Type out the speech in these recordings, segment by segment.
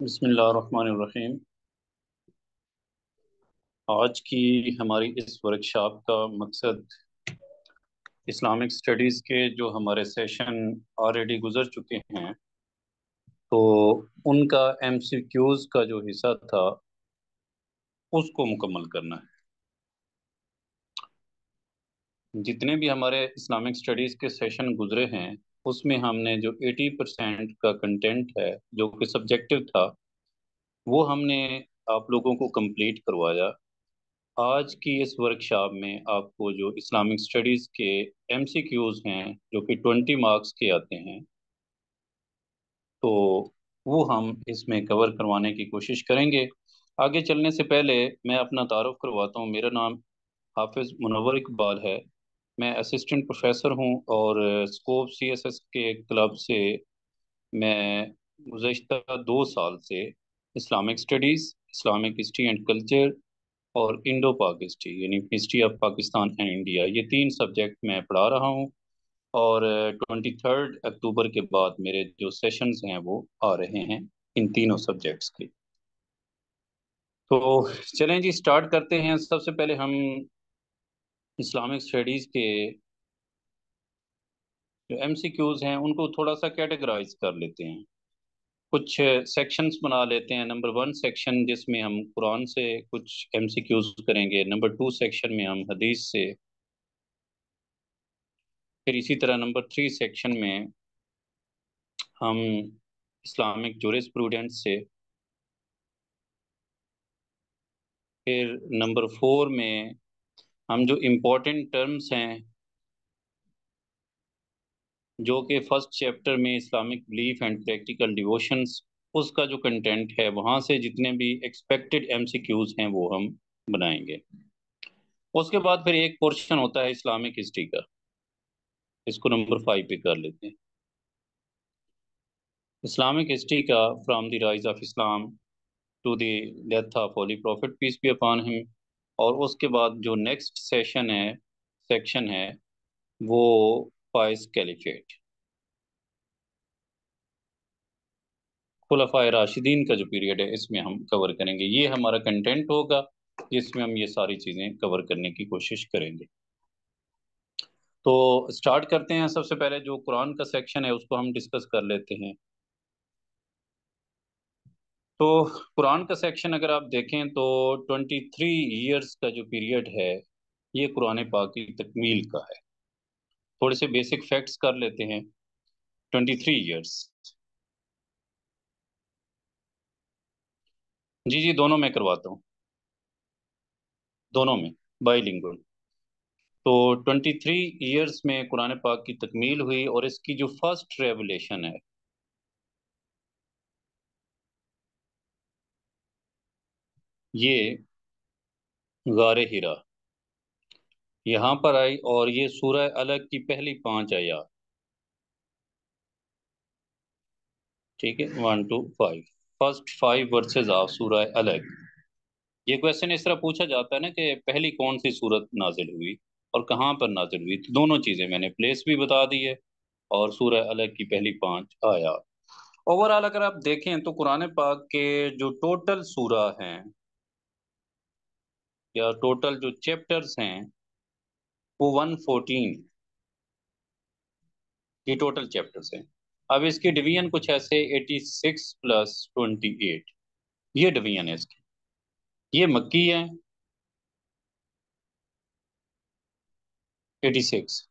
बिस्मिल्लाहिर्रहमानिर्रहीम। आज की हमारी इस वर्कशॉप का मकसद इस्लामिक स्टडीज़ के जो हमारे सेशन ऑलरेडी गुजर चुके हैं तो उनका एमसीक्यूज़ का जो हिस्सा था, उसको मुकम्मल करना है। जितने भी हमारे इस्लामिक स्टडीज़ के सेशन गुजरे हैं उसमें हमने जो 80 परसेंट का कंटेंट है, जो कि सब्जेक्टिव था, वो हमने आप लोगों को कंप्लीट करवाया। आज की इस वर्कशॉप में आपको जो इस्लामिक स्टडीज़ के एमसीक्यूज़ हैं, जो कि ट्वेंटी मार्क्स के आते हैं तो वो हम इसमें कवर करवाने की कोशिश करेंगे। आगे चलने से पहले मैं अपना तारुफ करवाता हूँ। मेरा नाम हाफिज़ मुनवर इकबाल है। मैं असिस्टेंट प्रोफेसर हूँ और स्कोप सीएसएस के क्लब से मैं गुज्तर दो साल से Islamic studies Islamic history and culture और इंडो पाक हिस्ट्री यानी history of Pakistan and India ये तीन सब्जेक्ट मैं पढ़ा रहा हूँ और ट्वेंटी थर्ड अक्टूबर के बाद मेरे जो सेशंस हैं वो आ रहे हैं इन तीनों सब्जेक्ट्स के। तो चलें जी स्टार्ट करते हैं। सबसे पहले हम इस्लामिक स्टडीज़ के जो एम सी क्यूज़ हैं, उनको थोड़ा सा कैटेगराइज कर लेते हैं। कुछ सेक्शंस बना लेते हैं। नंबर वन सेक्शन जिसमें हम कुरान से कुछ एम सी क्यूज़ करेंगे। नंबर टू सेक्शन में हम हदीस से। फिर इसी तरह नंबर थ्री सेक्शन में हम इस्लामिक प्रूडेंस से। फिर नंबर फोर में हम जो इम्पोर्टेंट टर्म्स हैं, जो कि फ़र्स्ट चैप्टर में Islamic belief and practical devotions उसका जो कंटेंट है, वहाँ से जितने भी एक्सपेक्टेड एमसीक्यूज हैं, वो हम बनाएँगे। उसके बाद फिर एक पोर्शन होता है इस्लामिक हिस्ट्री का। इसको नंबर फाइव पे कर लेते हैं। इस्लामिक हिस्ट्री का from the rise of Islam to the death of holy prophet peace be upon him और उसके बाद जो नेक्स्ट सेशन है सेक्शन है, वो फाइज कैलिफेट खुलफा राशिदीन का जो पीरियड है, इसमें हम कवर करेंगे। ये हमारा कंटेंट होगा, जिसमें हम ये सारी चीज़ें कवर करने की कोशिश करेंगे। तो स्टार्ट करते हैं सबसे पहले जो कुरान का सेक्शन है, उसको हम डिस्कस कर लेते हैं। तो कुरान का सेक्शन अगर आप देखें तो ट्वेंटी थ्री ईयर्स का जो पीरियड है, ये कुरान पाक की तकमील का है। थोड़े से बेसिक फैक्ट्स कर लेते हैं। ट्वेंटी थ्री ईयर्स जी जी, दोनों में करवाता हूँ। दोनों में बाईलिंगुअल तो ट्वेंटी थ्री ईयर्स में कुरान पाक की तकमील हुई और इसकी जो फ़र्स्ट रेवलेशन है ये गार हिरा। यहाँ पर आई और ये सूरह अलग की पहली पाँच आया ठीक है one two five first five verses of सूरह अलग। ये क्वेश्चन इस तरह पूछा जाता है ना कि पहली कौन सी सूरत नाजिल हुई और कहाँ पर नाजिल हुई? तो दोनों चीज़ें मैंने प्लेस भी बता दी है और सूरह अलग की पहली पाँच आया। ओवरऑल अगर आप देखें तो कुरान पाक के जो टोटल सूरा हैं टोटल जो चैप्टर्स हैं, वो वन फोर्टीन ये टोटल चैप्टर्स हैं। अब इसकी डिवीज़न कुछ ऐसे eighty six plus twenty eight ये डिवीज़न है इसकी। ये मक्की है। एटी सिक्स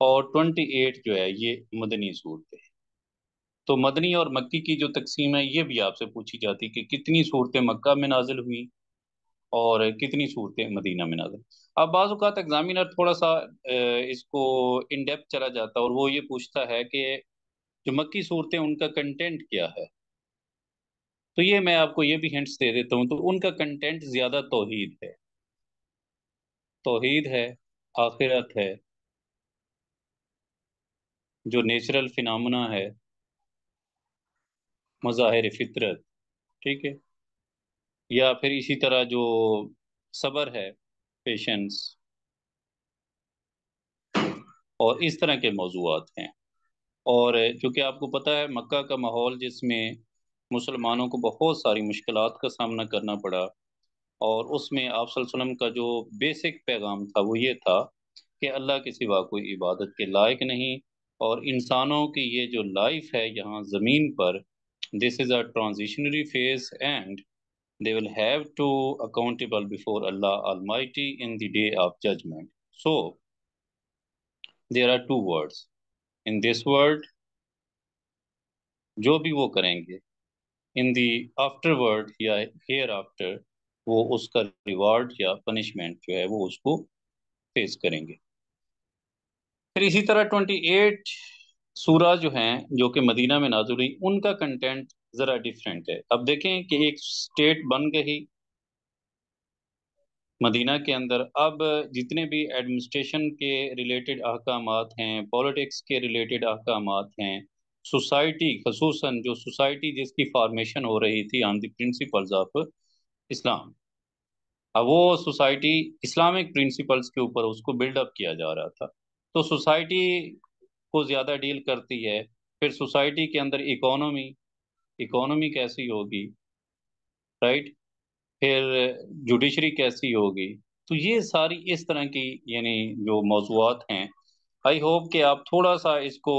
और ट्वेंटी एट जो है, ये मदनी सूरत है। तो मदनी और मक्की की जो तकसीम है, ये भी आपसे पूछी जाती है कि कितनी सूरतें मक्का में नाजिल हुई। और कितनी सूरतें मदीना में नाजिल। अब बाज़ात एग्जामिनर थोड़ा सा इसको इन डेप्थ चला जाता है और वो ये पूछता है कि जो मक्की सूरतें उनका कंटेंट क्या है? तो ये मैं आपको ये भी हिंट्स दे देता हूँ तो उनका कंटेंट ज़्यादा तोहीद है। तोहीद है, आखिरत है। जो नेचुरल फिनमना है, मज़ाहिर फितरत, ठीक है? या फिर इसी तरह जो सबर है पेशेंस और इस तरह के मौजूद हैं। और चूँकि आपको पता है, मक्का का माहौल जिसमें मुसलमानों को बहुत सारी मुश्किलात का सामना करना पड़ा और उसमें आप वसल्लम का जो बेसिक पैगाम था, वो ये था कि अल्लाह के सिवा कोई इबादत के लायक नहीं और इंसानों की ये जो लाइफ है यहाँ ज़मीन पर this is a transitionary phase and they will have to accountable before Allah Almighty in the day of judgment. So there are two words. In this word, जो भी वो करेंगे इन दी आफ्टरवर्ड या hereafter वो उसका reward या punishment जो है वो उसको फेस करेंगे फिर इसी तरह ट्वेंटी एट सूरा जो हैं जो कि मदीना में नाजुल हुई उनका कंटेंट ज़रा डिफरेंट है। अब देखें कि एक स्टेट बन गई। मदीना के अंदर। अब जितने भी एडमिनिस्ट्रेशन के रिलेटेड अहकाम हैं पॉलिटिक्स के रिलेटेड अहकाम हैं सोसाइटी खसूस जो सोसाइटी जिसकी फॉर्मेशन हो रही थी on the principles of Islam अब वो सोसाइटी इस्लामिक प्रिंसिपल्स के ऊपर उसको बिल्डअप किया जा रहा था। तो सोसाइटी को ज़्यादा डील करती है, फिर सोसाइटी के अंदर इकोनॉमी इकोनॉमी कैसी होगी, राइट? फिर जुडिशरी कैसी होगी? तो ये सारी इस तरह की, यानी जो मौजूद हैं, आई होप कि आप थोड़ा सा इसको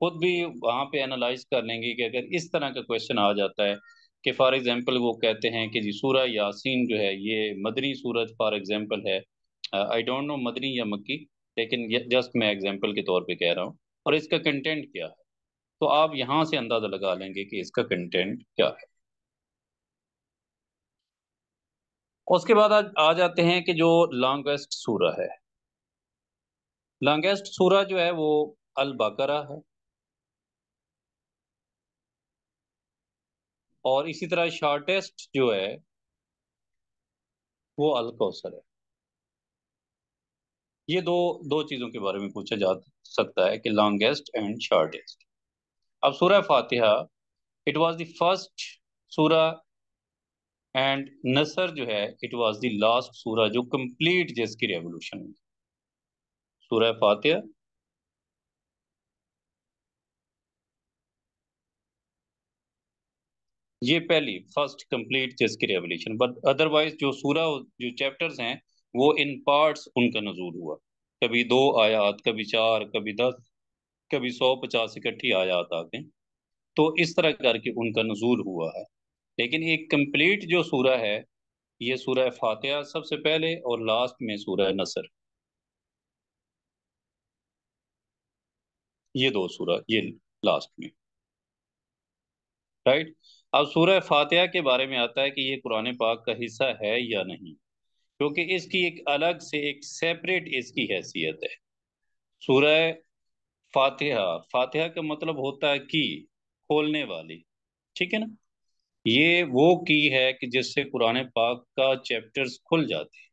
खुद भी वहाँ पे एनालाइज कर लेंगे कि अगर इस तरह का क्वेश्चन आ जाता है कि फॉर एग्जांपल वो कहते हैं कि जी सूरा यासीन जो है, ये मदनी सूरत फॉर एग्जांपल है। आई डोंट नो मदनी या मक्की, लेकिन जस्ट मैं एग्जांपल के तौर पे कह रहा हूँ। और इसका कंटेंट क्या है? तो आप यहाँ से अंदाज़ा लगा लेंगे कि इसका कंटेंट क्या है। उसके बाद आज आ जाते हैं कि जो लॉन्गेस्ट सूरा है। लॉन्गेस्ट सूरा जो है वो अल बकरा है। और इसी तरह शॉर्टेस्ट जो है वो अल कौसर है। ये दो दो चीज़ों के बारे में पूछा जा सकता है कि लॉन्गेस्ट एंड शॉर्टेस्ट अब Surah Fatiha it was first Sura and Nasr जो है इट वाज द लास्ट जो कंप्लीट जिसकी रेवोल्यूशन हुई। सूरह फातिहा, ये पहली फ़र्स्ट कंप्लीट जिसकी रेवोल्यूशन बट अदरवाइज़ जो सूरा जो चैप्टर्स हैं, वो इन पार्ट्स उनका नजूर हुआ। कभी दो आयात, कभी चार, कभी दस। कभी सौ पचास इकट्ठी आ जाता गए तो इस तरह करके उनका नजूल हुआ है। लेकिन एक कंप्लीट जो सूरा है, ये सूरह फातिहा सबसे पहले और लास्ट में सूरह नसर। ये दो सूरा, ये लास्ट में। राइट अब सूरह फातिहा के बारे में आता है कि ये कुरान पाक का हिस्सा है या नहीं, क्योंकि इसकी एक अलग से एक सेपरेट इसकी हैसियत है। सूरह फातिहा फातिहा का मतलब होता है की, खोलने वाली। ठीक है ना? ये वो की है कि जिससे कुरान पाक का चैप्टर्स खुल जाते हैं।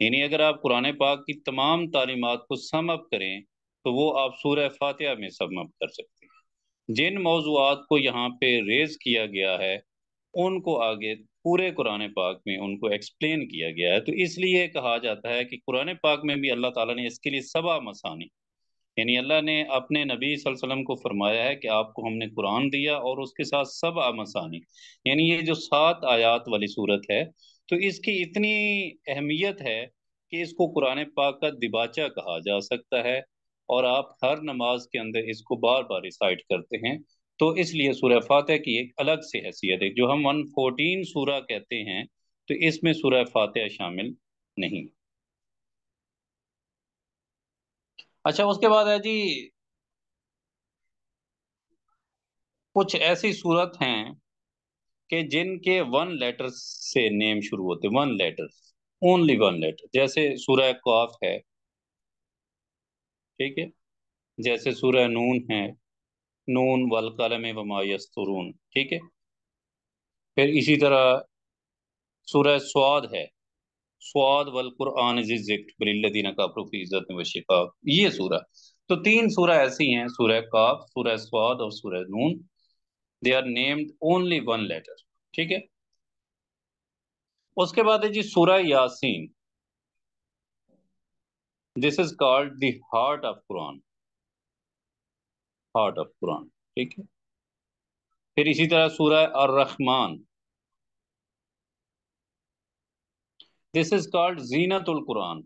यानी अगर आप कुरान पाक की तमाम तालीमत को सम अप करें तो वो आप सूरह फातिहा में सम अप कर सकते हैं। जिन मौजूद को यहाँ पे रेज किया गया है, उनको आगे पूरे कुरान पाक में उनको एक्सप्लेन किया गया है। तो इसलिए कहा जाता है कि कुरान पाक में भी अल्लाह ताला ने इसके लिए सबा मसानी यानी अल्लाह ने अपने नबी वसल्लम को फरमाया है कि आपको हमने कुरान दिया और उसके साथ सब आमसानी यानी ये जो सात आयात वाली सूरत है तो इसकी इतनी अहमियत है कि इसको कुरान पाक का दिबाचा कहा जा सकता है और आप हर नमाज़ के अंदर इसको बार बार रिसाइट करते हैं। तो इसलिए सूर्य फातह की एक अलग से हैसियत है, जो हम वन फोर्टीन सूरा कहते हैं तो इसमें सूर्य फातह शामिल नहीं। अच्छा उसके बाद है जी, कुछ ऐसी सूरत हैं कि जिनके वन लेटर से नेम शुरू होते one letter only one letter जैसे सूरह कौफ है, ठीक है? जैसे सूरह नून है, नून वल कलम वमायस्तरून ठीक है? फिर इसी तरह सूरह स्वाद है स्वाद वल कुरान ज़िक्र का इज़्ज़त व शिफा। ये सूरा। तो तीन सूरा ऐसी हैं सूरह काफ सूरह स्वाद और Surah Nun. They are named only one letter ठीक है? उसके बाद है जी Surah Yasin. This is called the heart of Quran heart of Quran ठीक है? फिर इसी तरह सूरह और Rahman this is called Zeenatul Quran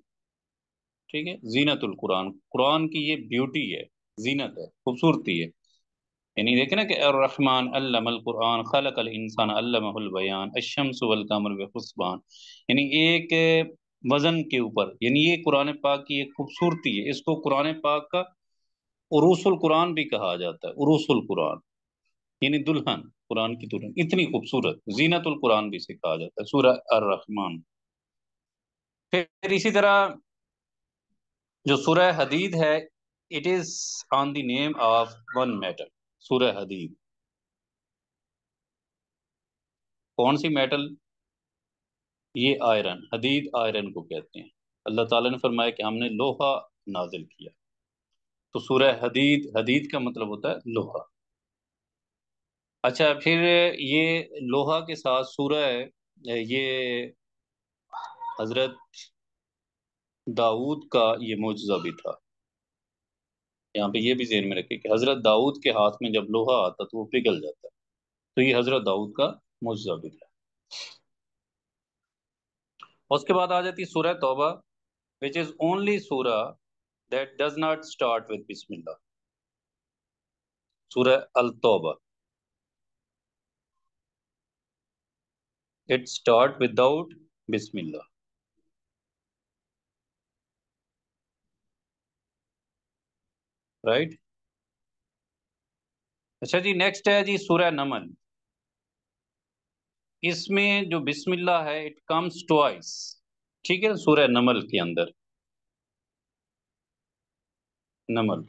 ठीक है? जीनतुल कुरान कुरान की ये ब्यूटी है, जीनत है, खूबसूरती है। यानी देखे ना कि अर्रहमान अल्लमल कुरान, खलकल इंसान अल्लमहुल बयान वल कमर यानी एक वज़न के ऊपर, यानी ये कुरान पाक की एक खूबसूरती है। इसको कुरान पाक का उरूसुल कुरान भी कहा जाता है, उरूसुल कुरान। यानी दुल्हन, कुरान की दुल्हन। इतनी खूबसूरत, जीनतुल कुरान भी इसे कहा जाता है, सूरह अर्रहमान। फिर इसी तरह जो सूरह हदीद है it is on the name of one metal Surah Hadid. कौन सी मेटल ये आयरन हदीद आयरन को कहते हैं। अल्लाह ताला ने फरमाया कि हमने लोहा नाजिल किया। तो सूरह हदीद हदीद का मतलब होता है लोहा। अच्छा फिर ये लोहा के साथ सूरह, ये हज़रत दाऊद का ये मुजजा भी था। यहाँ पे ये भी जेन में रखे कि हज़रत दाऊद के हाथ में जब लोहा आता तो वो पिघल जाता। तो ये हज़रत दाऊद का मुजजा भी था। उसके बाद आ जाती Surah Tauba which is only Sura that does not start with Bismillah Surah Al Tauba it start without Bismillah right अच्छा जी नेक्स्ट है जी सूर्य नमल इसमें जो बिस्मिल्ला है इट कम्स ट्वाइस ठीक है सूर्य नमल के अंदर. नमल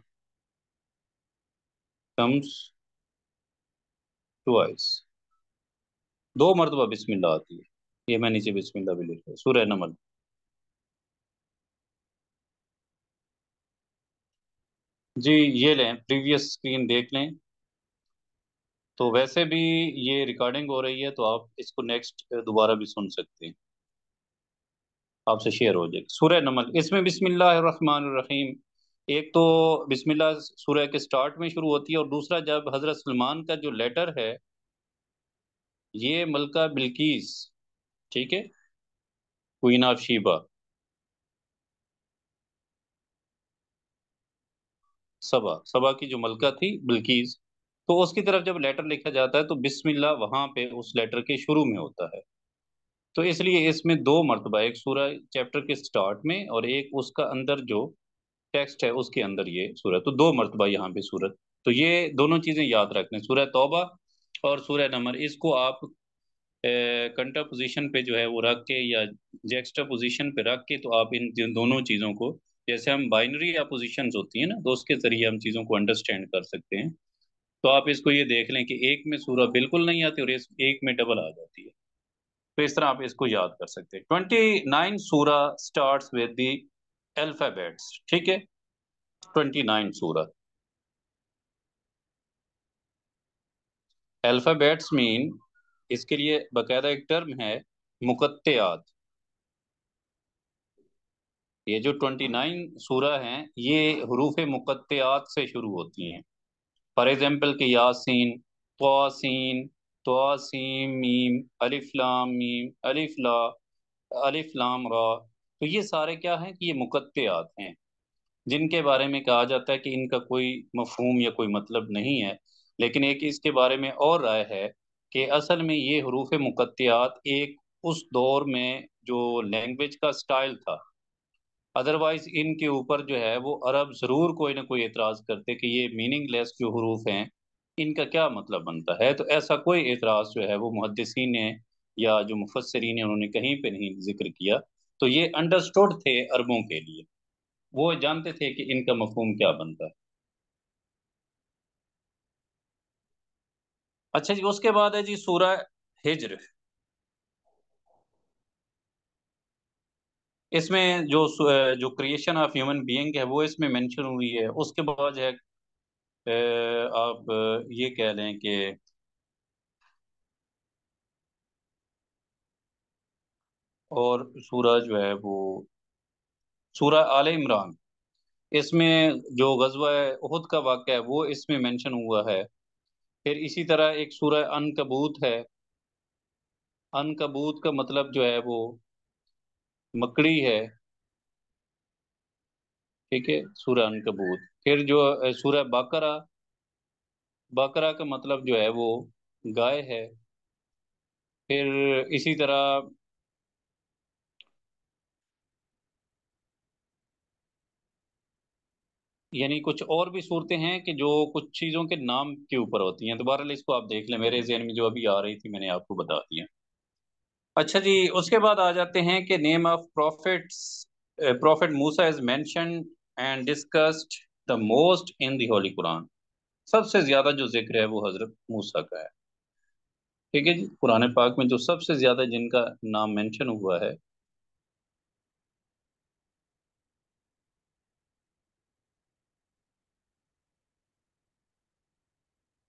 कम्स ट्वाइस दो मरतबा बिस्मिल्ला आती है. ये मैं नीचे बिस्मिल्ला भी लिख सूर्य नमल जी, ये लें, प्रीवियस स्क्रीन देख लें। तो वैसे भी ये रिकॉर्डिंग हो रही है तो आप इसको नेक्स्ट दोबारा भी सुन सकते हैं। आपसे शेयर हो जाएगी। सूर्य नमल, इसमें बिस्मिल्लाहिर्रहमानिर्रहीम। एक तो बिस्मिल्लाह सूर्य के स्टार्ट में शुरू होती है और दूसरा जब हज़रत सलमान का जो लेटर है, ये मलका बिल्कीस, ठीक है? Queen of Sheba. Saba Saba की जो मलका थी, बिल्किस तो उसकी तरफ़ जब लेटर लिखा जाता है तो बिस्मिल्लाह वहाँ पे उस लेटर के शुरू में होता है। तो इसलिए इसमें दो मरतबा, एक सूरा चैप्टर के स्टार्ट में और एक उसका अंदर जो टेक्स्ट है, उसके अंदर ये सूरत तो दो मरतबा यहाँ पे सूरत तो ये दोनों चीज़ें याद रखने। सूरह तौबा और सूरह नमर, इसको आप कंटा पोजीशन पे जो है वो रख के या जेक्स्ट्रा पोजीशन पे रख के तो आप इन दोनों चीज़ों को जैसे हम बाइनरी अपोजिशन होती है ना तो उसके ज़रिए हम चीज़ों को अंडरस्टैंड कर सकते हैं। तो आप इसको ये देख लें कि एक में सूरा बिल्कुल नहीं आती और इस एक में डबल आ जाती है। तो इस तरह आप इसको याद कर सकते हैं। Twenty nine Sura start with the alphabets ठीक है? Twenty nine Sura alphabets mean इसके लिए बाकायदा एक टर्म है, मुकत्तियात। ये जो ट्वेंटी नाइन सूरा हैं, ये हरूफ मुकत्तियात से शुरू होती हैं। फॉर एग्ज़ाम्पल के यासीन तोसीन तोसीम मीम अलिफ्लाम मीम अलिफ्ला अलिफ्लाम रा। तो ये सारे क्या हैं कि ये मुकत्तियात हैं। जिनके बारे में कहा जाता है कि इनका कोई मफहूम या कोई मतलब नहीं है, लेकिन एक इसके बारे में और राय है कि असल में ये हरूफ मुकत्तियात एक उस दौर में जो लैंग्वेज का स्टाइल था अदरवाइज़ इनके ऊपर जो है, वो अरब ज़रूर कोई ना कोई एतराज़ करते कि ये मीनिंगलेस जो हरूफ हैं, इनका क्या मतलब बनता है? तो ऐसा कोई एतराज़ जो है, वो मुहदसिन ने या जो मुफसरीन है, उन्होंने कहीं पे नहीं ज़िक्र किया। तो ये अंडरस्टूड थे अरबों के लिए। वो जानते थे कि इनका मफहूम क्या बनता है। अच्छा जी, उसके बाद है जी, सूरह हिजर। इसमें जो जो क्रिएशन ऑफ़ ह्यूमन बीइंग है, वो इसमें मेंशन हुई है। उसके बाद है आप ये कह लें कि और सूरह जो है, वो सूरा आल इमरान। इसमें जो गजवा उहद का वाक़ है, वो इसमें मेंशन हुआ है। फिर इसी तरह एक सूरह अनकबूत है। अनकबूत का मतलब जो है, वो मकड़ी है, ठीक है सूर्य अनकबूत। फिर जो सूर्य बकरा बकरा का मतलब जो है वो गाय है। फिर इसी तरह यानी कुछ और भी सूरतें हैं कि जो कुछ चीज़ों के नाम के ऊपर होती हैं। दोबारा इसको आप देख लें, मेरे जहन में जो अभी आ रही थी, मैंने आपको बता दिया अच्छा जी, उसके बाद आ जाते हैं कि name of prophets prophet Musa is mentioned and discussed the most in the holy Quran सबसे ज़्यादा जो ज़िक्र है वो हज़रत मूसा का है। ठीक है जी, पुराने पाक में जो सबसे ज़्यादा जिनका नाम मेंशन हुआ है।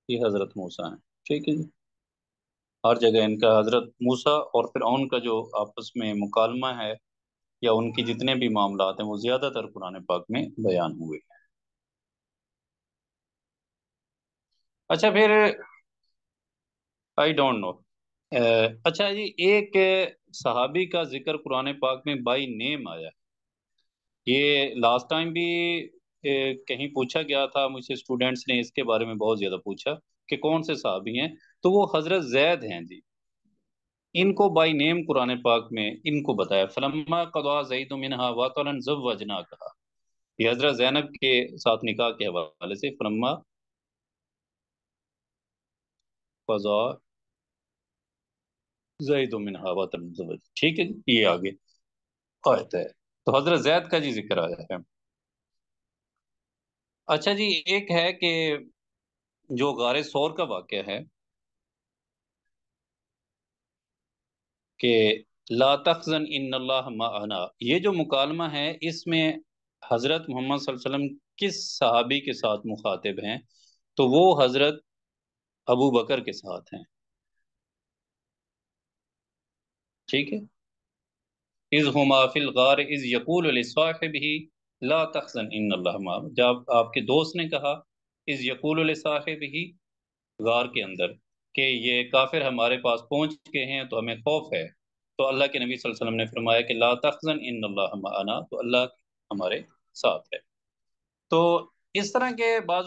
ये हज़रत मूसा है। ठीक है जी। हर जगह इनका हज़रत मूसा और फिर का जो आपस में मुकालमा है या उनके जितने भी मामला हैं वो ज़्यादातर कुरान पाक में बयान हुए हैं। अच्छा फिर आई डोंट नो अच्छा जी एक सहाबी का ज़िक्र कुरान पाक में बाई नेम आया। ये लास्ट टाइम भी ए, कहीं पूछा गया था मुझसे स्टूडेंट्स ने इसके बारे में बहुत ज़्यादा पूछा कि कौन से सहाबी हैं। तो वो हज़रत जैद हैं जी। इनको बाई नेम कुरान पाक में इनको बताया। फलम्मा कदा जईद मिनहा वातरन जवजना कहा ये हज़रत जैनब के साथ निकाह के हवाले से फलम्मा कदा जईद मिनहा जवज ठीक है ये आगे आयत है। तो हज़रत जैद का जी ज़िक्र आया है। अच्छा जी, एक है कि जो गारे सौर का वाक्य है कि ला तखजन इन्नल्लाह माअना ये जो मुकालमा है, इसमें हज़रत मोहम्मद किस सहाबी के साथ मुखातिब हैं? तो वो हज़रत अबू बकर के साथ हैं। ठीक है? इज़ हुमा फिल गार, इज़ यकूल लिसाहिबिही ला तखजन मा जब आपके दोस्त ने कहा, इज़ यकूल ही गार के अंदर। कि ये काफिर हमारे पास पहुँच गए हैं तो हमें खौफ है। तो अल्लाह के नबी वसल्लम ने फरमाया कि ला तखजन इन्नल्लाह माअना तो अल्लाह हमारे साथ है। तो इस तरह के बाज़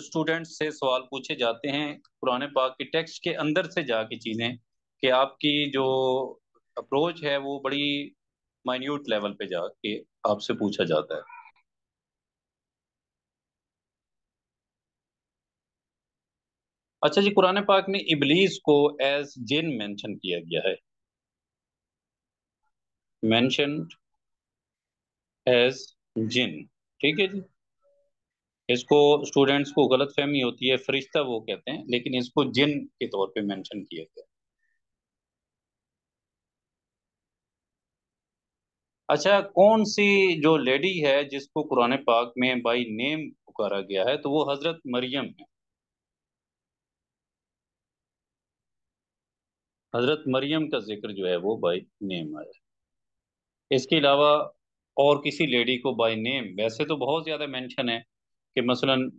स्टूडेंट्स से सवाल पूछे जाते हैं, कुरान पाक के टेक्स्ट के अंदर से जाके चीज़ें, कि आपकी जो अप्रोच है, वो बड़ी माइन्यूट लेवल पे जाके आपसे पूछा जाता है। अच्छा जी, कुरान पाक में इबलीस को एज जिन मेंशन किया गया है। मेंशन एज जिन ठीक है जी। इसको स्टूडेंट्स को गलत फहमी होती है, फरिश्ता वो कहते हैं, लेकिन इसको जिन के तौर पे मेंशन किया गया। अच्छा कौन सी जो लेडी है जिसको कुरान पाक में बाई नेम पुकारा गया है तो वो हज़रत मरियम है। हज़रत मरियम का ज़िक्र जो है वो बाई नेम आया इसके अलावा और किसी लेडी को बाई नेम वैसे तो बहुत ज़्यादा मेंशन है कि मसलन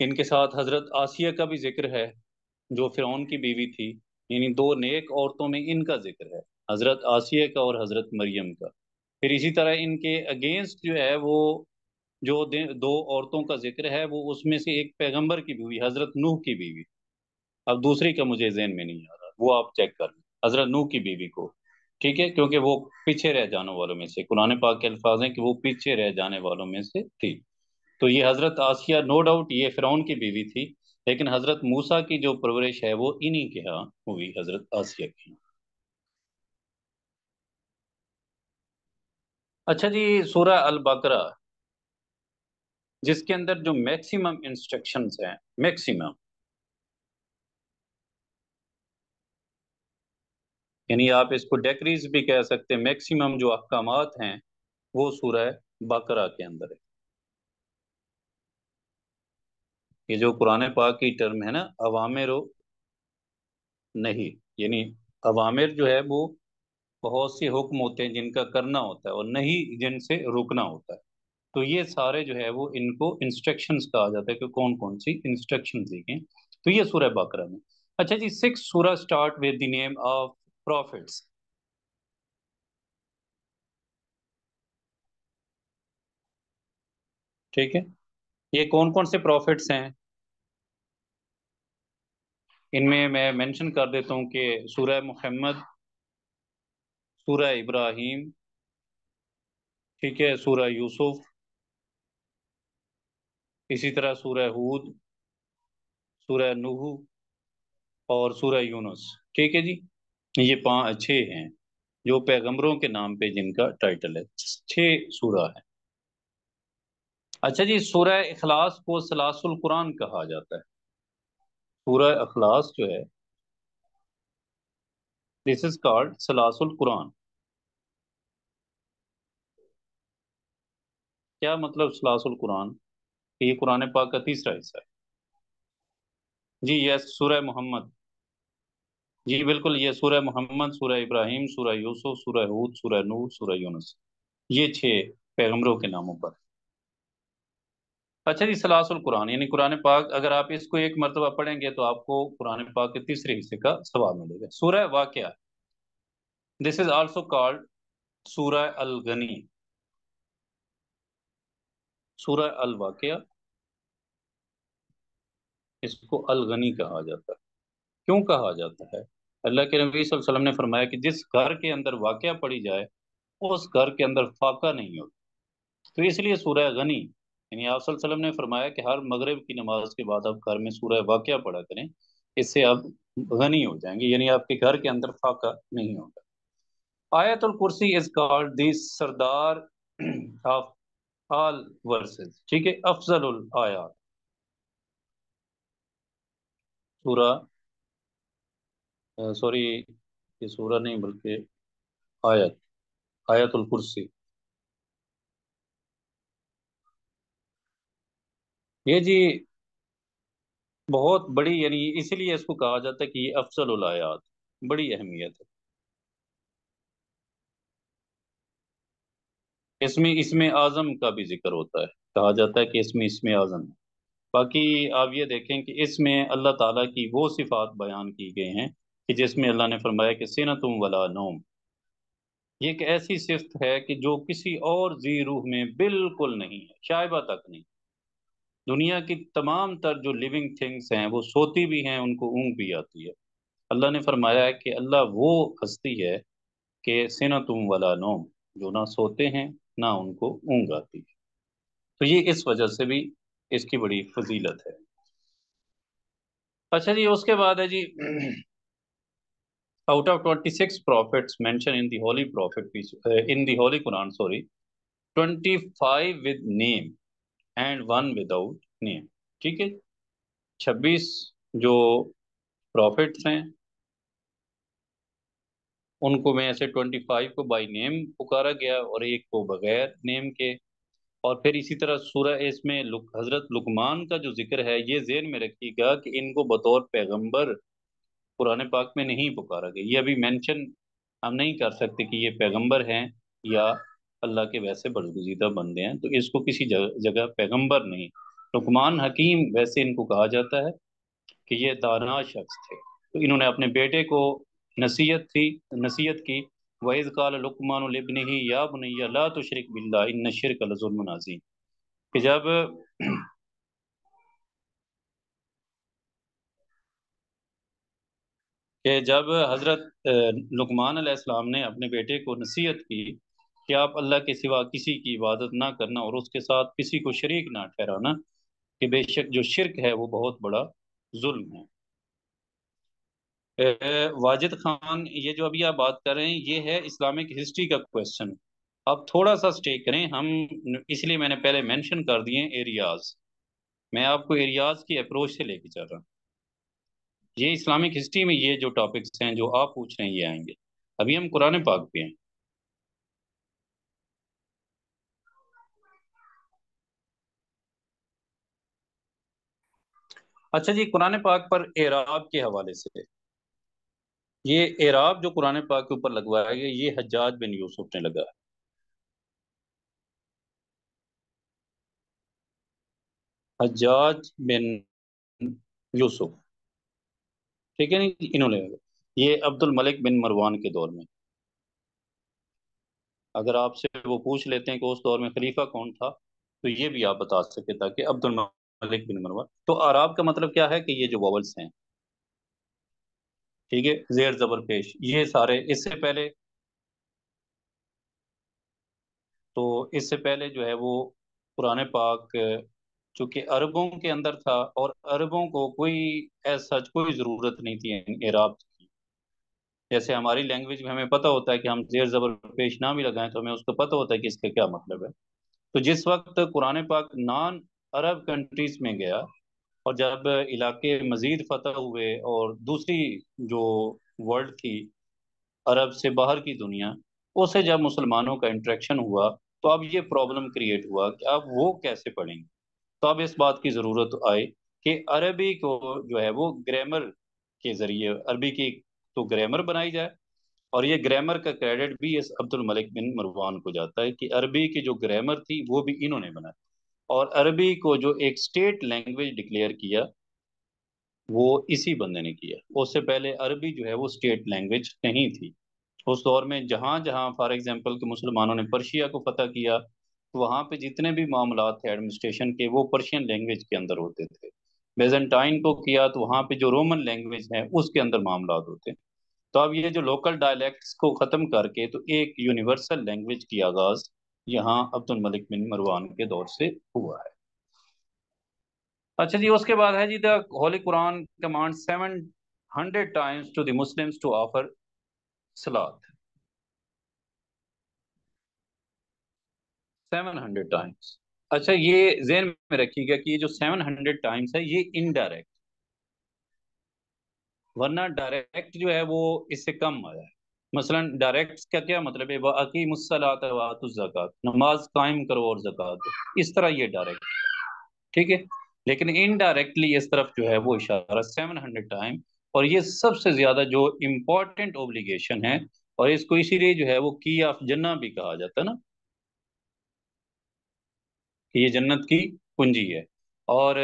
इनके साथ हज़रत आसिया का भी ज़िक्र है, जो फिरौन की बीवी थी, यानी दो नेक औरतों में इनका ज़िक्र है, हज़रत आसिया का और हज़रत मरियम का। फिर इसी तरह इनके अगेंस्ट जो है वो, जो दो औरतों का ज़िक्र है, वो उसमें से एक पैगंबर की बीवी, हज़रत नूह की बीवी। अब दूसरी का मुझे जहन में नहीं आ रहा। वो आप चेक कर लें। हज़रत नू की बीवी को। ठीक है? क्योंकि वो पीछे रह जाने वालों में से, कुरान पाक के अल्फाज हैं कि वो पीछे रह जाने वालों में से थी। तो ये हज़रत आसिया नो डाउट ये फिरौन की बीवी थी, लेकिन हज़रत मूसा की जो परवरिश है, वो इन्हीं के यहाँ हुई, हज़रत आसिया की। अच्छा जी, सूरह अल बकरा जिसके अंदर जो मैक्सिमम इंस्ट्रक्शंस हैं मैक्सिमम यानी आप इसको डेक्रीज भी कह सकते हैं मैक्सिमम जो अहकाम हैं, वो सूरह बकरा के अंदर है। ये जो कुरान पाक की टर्म है ना, अवामिर नहीं, यानी अवामिर जो है वो बहुत से हुक्म होते हैं जिनका करना होता है और नहीं जिनसे रुकना होता है। तो ये सारे जो है वो इनको इंस्ट्रक्शंस कहा जाता है कि कौन कौन सी इंस्ट्रक्शन देखें। तो ये सूरह बकरा में। अच्छा जी six Surah start with the name of prophets ठीक है? ये कौन कौन से प्रॉफिट्स हैं? इनमें मैं मेंशन कर देता हूँ कि सूरह मोहम्मद, सूरह इब्राहिम, ठीक है, सूरह यूसुफ, इसी तरह सूरह हूद, सूरह नूह और सूरह यूनुस। ठीक है जी? ये पाँच छः हैं, जो पैगंबरों के नाम पे जिनका टाइटल है। छः सूरह है। अच्छा जी सूरह इखलास को सलासुल कुरान कहा जाता है। सूरह अखलास जो है दिस इज़ कॉल्ड सलासुल कुरान। क्या मतलब सलासुल कुरान? ये कुरान पाक का तीसरा हिस्सा है। जी, यस सूरह मोहम्मद। जी, बिल्कुल, ये सूर्य मोहम्मद, सूरह इब्राहिम सूर्य यूसुफ, सूरह हूद, सूरह नूह सूरह यूनुस, ये छह पैगंबरों के नामों पर। अच्छा जी, सलासुल कुरान, यानी कुरान पाक, अगर आप इसको एक मरतबा पढ़ेंगे तो आपको कुरान पाक के तीसरे हिस्से का सवाब मिलेगा। Surah Waqia this is also called Surah Al Ghani Surah Al Waqia इसको अल गनी कहा जाता है। क्यों कहा जाता है? अल्लाह के नबी वसल्लम ने फरमाया कि जिस घर के अंदर वाक़या पड़ी जाए, उस घर के अंदर फाका नहीं होता। तो इसलिए सूरह गनी, यानी आप वसल्लम ने फरमाया कि हर मगरब की नमाज़ के बाद आप घर में सूरह वाक़या पढ़ा करें, इससे आप गनी हो जाएँगे, यानी आपके घर के अंदर फाका नहीं होगा Ayatul Kursi is called the sardar of all verses, ठीक है? अफजल आयात। सूरा सॉरी, ये सूरा नहीं, बल्कि आयत, आयतुल कुर्सी। ये जी बहुत बड़ी, यानी इसीलिए इसको कहा जाता है कि ये अफजल आयात, बड़ी अहमियत है। इसमें इसमें आज़म का भी ज़िक्र होता है। कहा जाता है कि इसमें इसमें आज़म है। बाकी आप ये देखें कि इसमें अल्लाह ताला की वो सिफात बयान की गई हैं कि जिसमें अल्लाह ने फरमाया कि सीना तुम वला नोम। ये एक ऐसी सिफत है कि जो किसी और जी रूह में बिल्कुल नहीं है, शायबा तक नहीं। दुनिया की तमाम तर जो लिविंग थिंग्स हैं, वो सोती भी हैं, उनको ऊँग भी आती है। अल्लाह ने फरमाया है कि अल्लाह वो हस्ती है कि सीना तुम वला नोम, जो ना सोते हैं, ना उनको ऊँग आती है। तो ये इस वजह से भी इसकी बड़ी फजीलत है। अच्छा जी, उसके बाद है जी out of 26 prophets mentioned in the holy prophet uh, in the holy quran sorry 25 with name and one without name. ठीक है? 26 जो प्रॉफिट्स हैं उनको में से 25 को बाय नेम पुकारा गया और एक को बगैर नेम के। और फिर इसी तरह सूरह इसमें लुक, हज़रत लुकमान का जो ज़िक्र है ये जेन में रखिएगा कि इनको बतौर पैगंबर कुरान पाक में नहीं पुकारा गया। ये अभी मेंशन हम नहीं कर सकते कि ये पैगंबर हैं या अल्लाह के वैसे बरगुजीदा बंदे हैं तो इसको किसी जगह, पैगंबर नहीं। लुकमान हकीम वैसे इनको कहा जाता है कि ये दाना शख्स थे। तो इन्होंने अपने बेटे को नसीहत थी नसीहत की वैज़ काल लुकमान ही या बुनैया ला तुशरिक बिल्ला इन शिरक लजुल्म नाजीम कि जब कि जब हज़रत लुकमान अलैहिस्सलाम ने अपने बेटे को नसीहत की कि आप अल्लाह के सिवा किसी की इबादत ना करना और उसके साथ किसी को शरीक ना ठहराना, कि बेशक जो शिरक है वो बहुत बड़ा जुल्म है। वाजिद खान, ये जो अभी आप बात कर रहे हैं, ये है इस्लामिक हिस्ट्री का क्वेश्चन। आप थोड़ा सा स्टे करें, हम इसलिए मैंने पहले मेंशन कर दिए एरियाज़। मैं आपको एरियाज़ की अप्रोच से लेके चल रहा हूँ। ये इस्लामिक हिस्ट्री में ये जो टॉपिक्स हैं, जो आप पूछ रहे हैं, ये आएँगे। अभी हम कुरान पाक पे हैं। अच्छा जी, कुरान पाक पर एराब के हवाले से। ये एराब जो कुरान पाक के ऊपर लगवाया गया, ये हज्जाज बिन यूसुफ ने लगा। हज्जाज बिन यूसुफ। ठीक है नहीं? इन्होंने ये अब्दुल मलिक बिन मरवान के दौर में। अगर आपसे वो पूछ लेते हैं कि उस दौर में खलीफा कौन था तो ये भी आप बता सके ताकि अब्दुल मलिक बिन मरवान। तो आराब का मतलब क्या है कि ये जो वॉवल्स हैं, ठीक है, जेर जबर पेश, ये सारे इससे पहले तो इससे पहले जो है वो पुराने पाक चूँकि अरबों के अंदर था और अरबों को कोई ऐसा कोई ज़रूरत नहीं थी एराब की। जैसे हमारी लैंग्वेज में हमें पता होता है कि हम जेर ज़बर पेश ना भी लगाएँ तो हमें उसको पता होता है कि इसका क्या मतलब है। तो जिस वक्त कुरान पाक नॉन अरब कंट्रीज़ में गया और जब इलाके मज़ीद फतह हुए और दूसरी जो वर्ल्ड थी, अरब से बाहर की दुनिया उससे जब मुसलमानों का इंट्रैक्शन हुआ तो अब ये प्रॉब्लम क्रिएट हुआ कि अब वो कैसे पढ़ेंगे। तो अब इस बात की ज़रूरत आई कि अरबी को जो है वो ग्रामर के ज़रिए, अरबी की तो ग्रामर बनाई जाए और ये ग्रामर का क्रेडिट भी इस अब्दुल मलिक बिन मरवान को जाता है कि अरबी की जो ग्रामर थी वो भी इन्होंने बनाई और अरबी को जो एक स्टेट लैंग्वेज डिक्लेयर किया, वो इसी बंदे ने किया। उससे पहले अरबी जो है वो स्टेट लैंग्वेज नहीं थी। उस दौर में जहाँ जहाँ फॉर एग्जांपल के मुसलमानों ने पर्शिया को फतह किया तो वहाँ पे जितने भी मामला थे एडमिनिस्ट्रेशन के, वो पर्शियन लैंग्वेज के अंदर होते थे। बेजेंटाइन को किया तो वहाँ पे जो रोमन लैंग्वेज है, उसके अंदर मामला होते हैं। तो अब ये जो लोकल डायलैक्ट्स को ख़त्म करके तो एक यूनिवर्सल लैंग्वेज की आगाज़ यहाँ अब्दुल मलिक बिन मरवान के दौर से हुआ है। अच्छा जी, उसके बाद है जी the holy Quran command seven hundred times to the Muslims to offer salat seven hundred times अच्छा ये जेन में रखिएगा कि ये जो सेवन हंड्रेड टाइम्स है, ये इनडायरेक्ट वरना डायरेक्ट जो है वो इससे कम आया है मसलन डायरेक्ट का क्या मतलब है? वाकी मुसलात जक़ात। नमाज़ कायम करो और जक़ात इस तरह ये डायरेक्ट ठीक है? लेकिन इनडायरेक्टली इस तरफ़ जो है वो इशारा सेवन हंड्रेड टाइम और ये सबसे ज़्यादा जो इम्पोर्टेंट ओब्लिगेशन है, और इसको इसीलिए जो है वो की ऑफ़ जन्ना भी कहा जाता है ना? कि ये जन्नत की कुंजी है। और,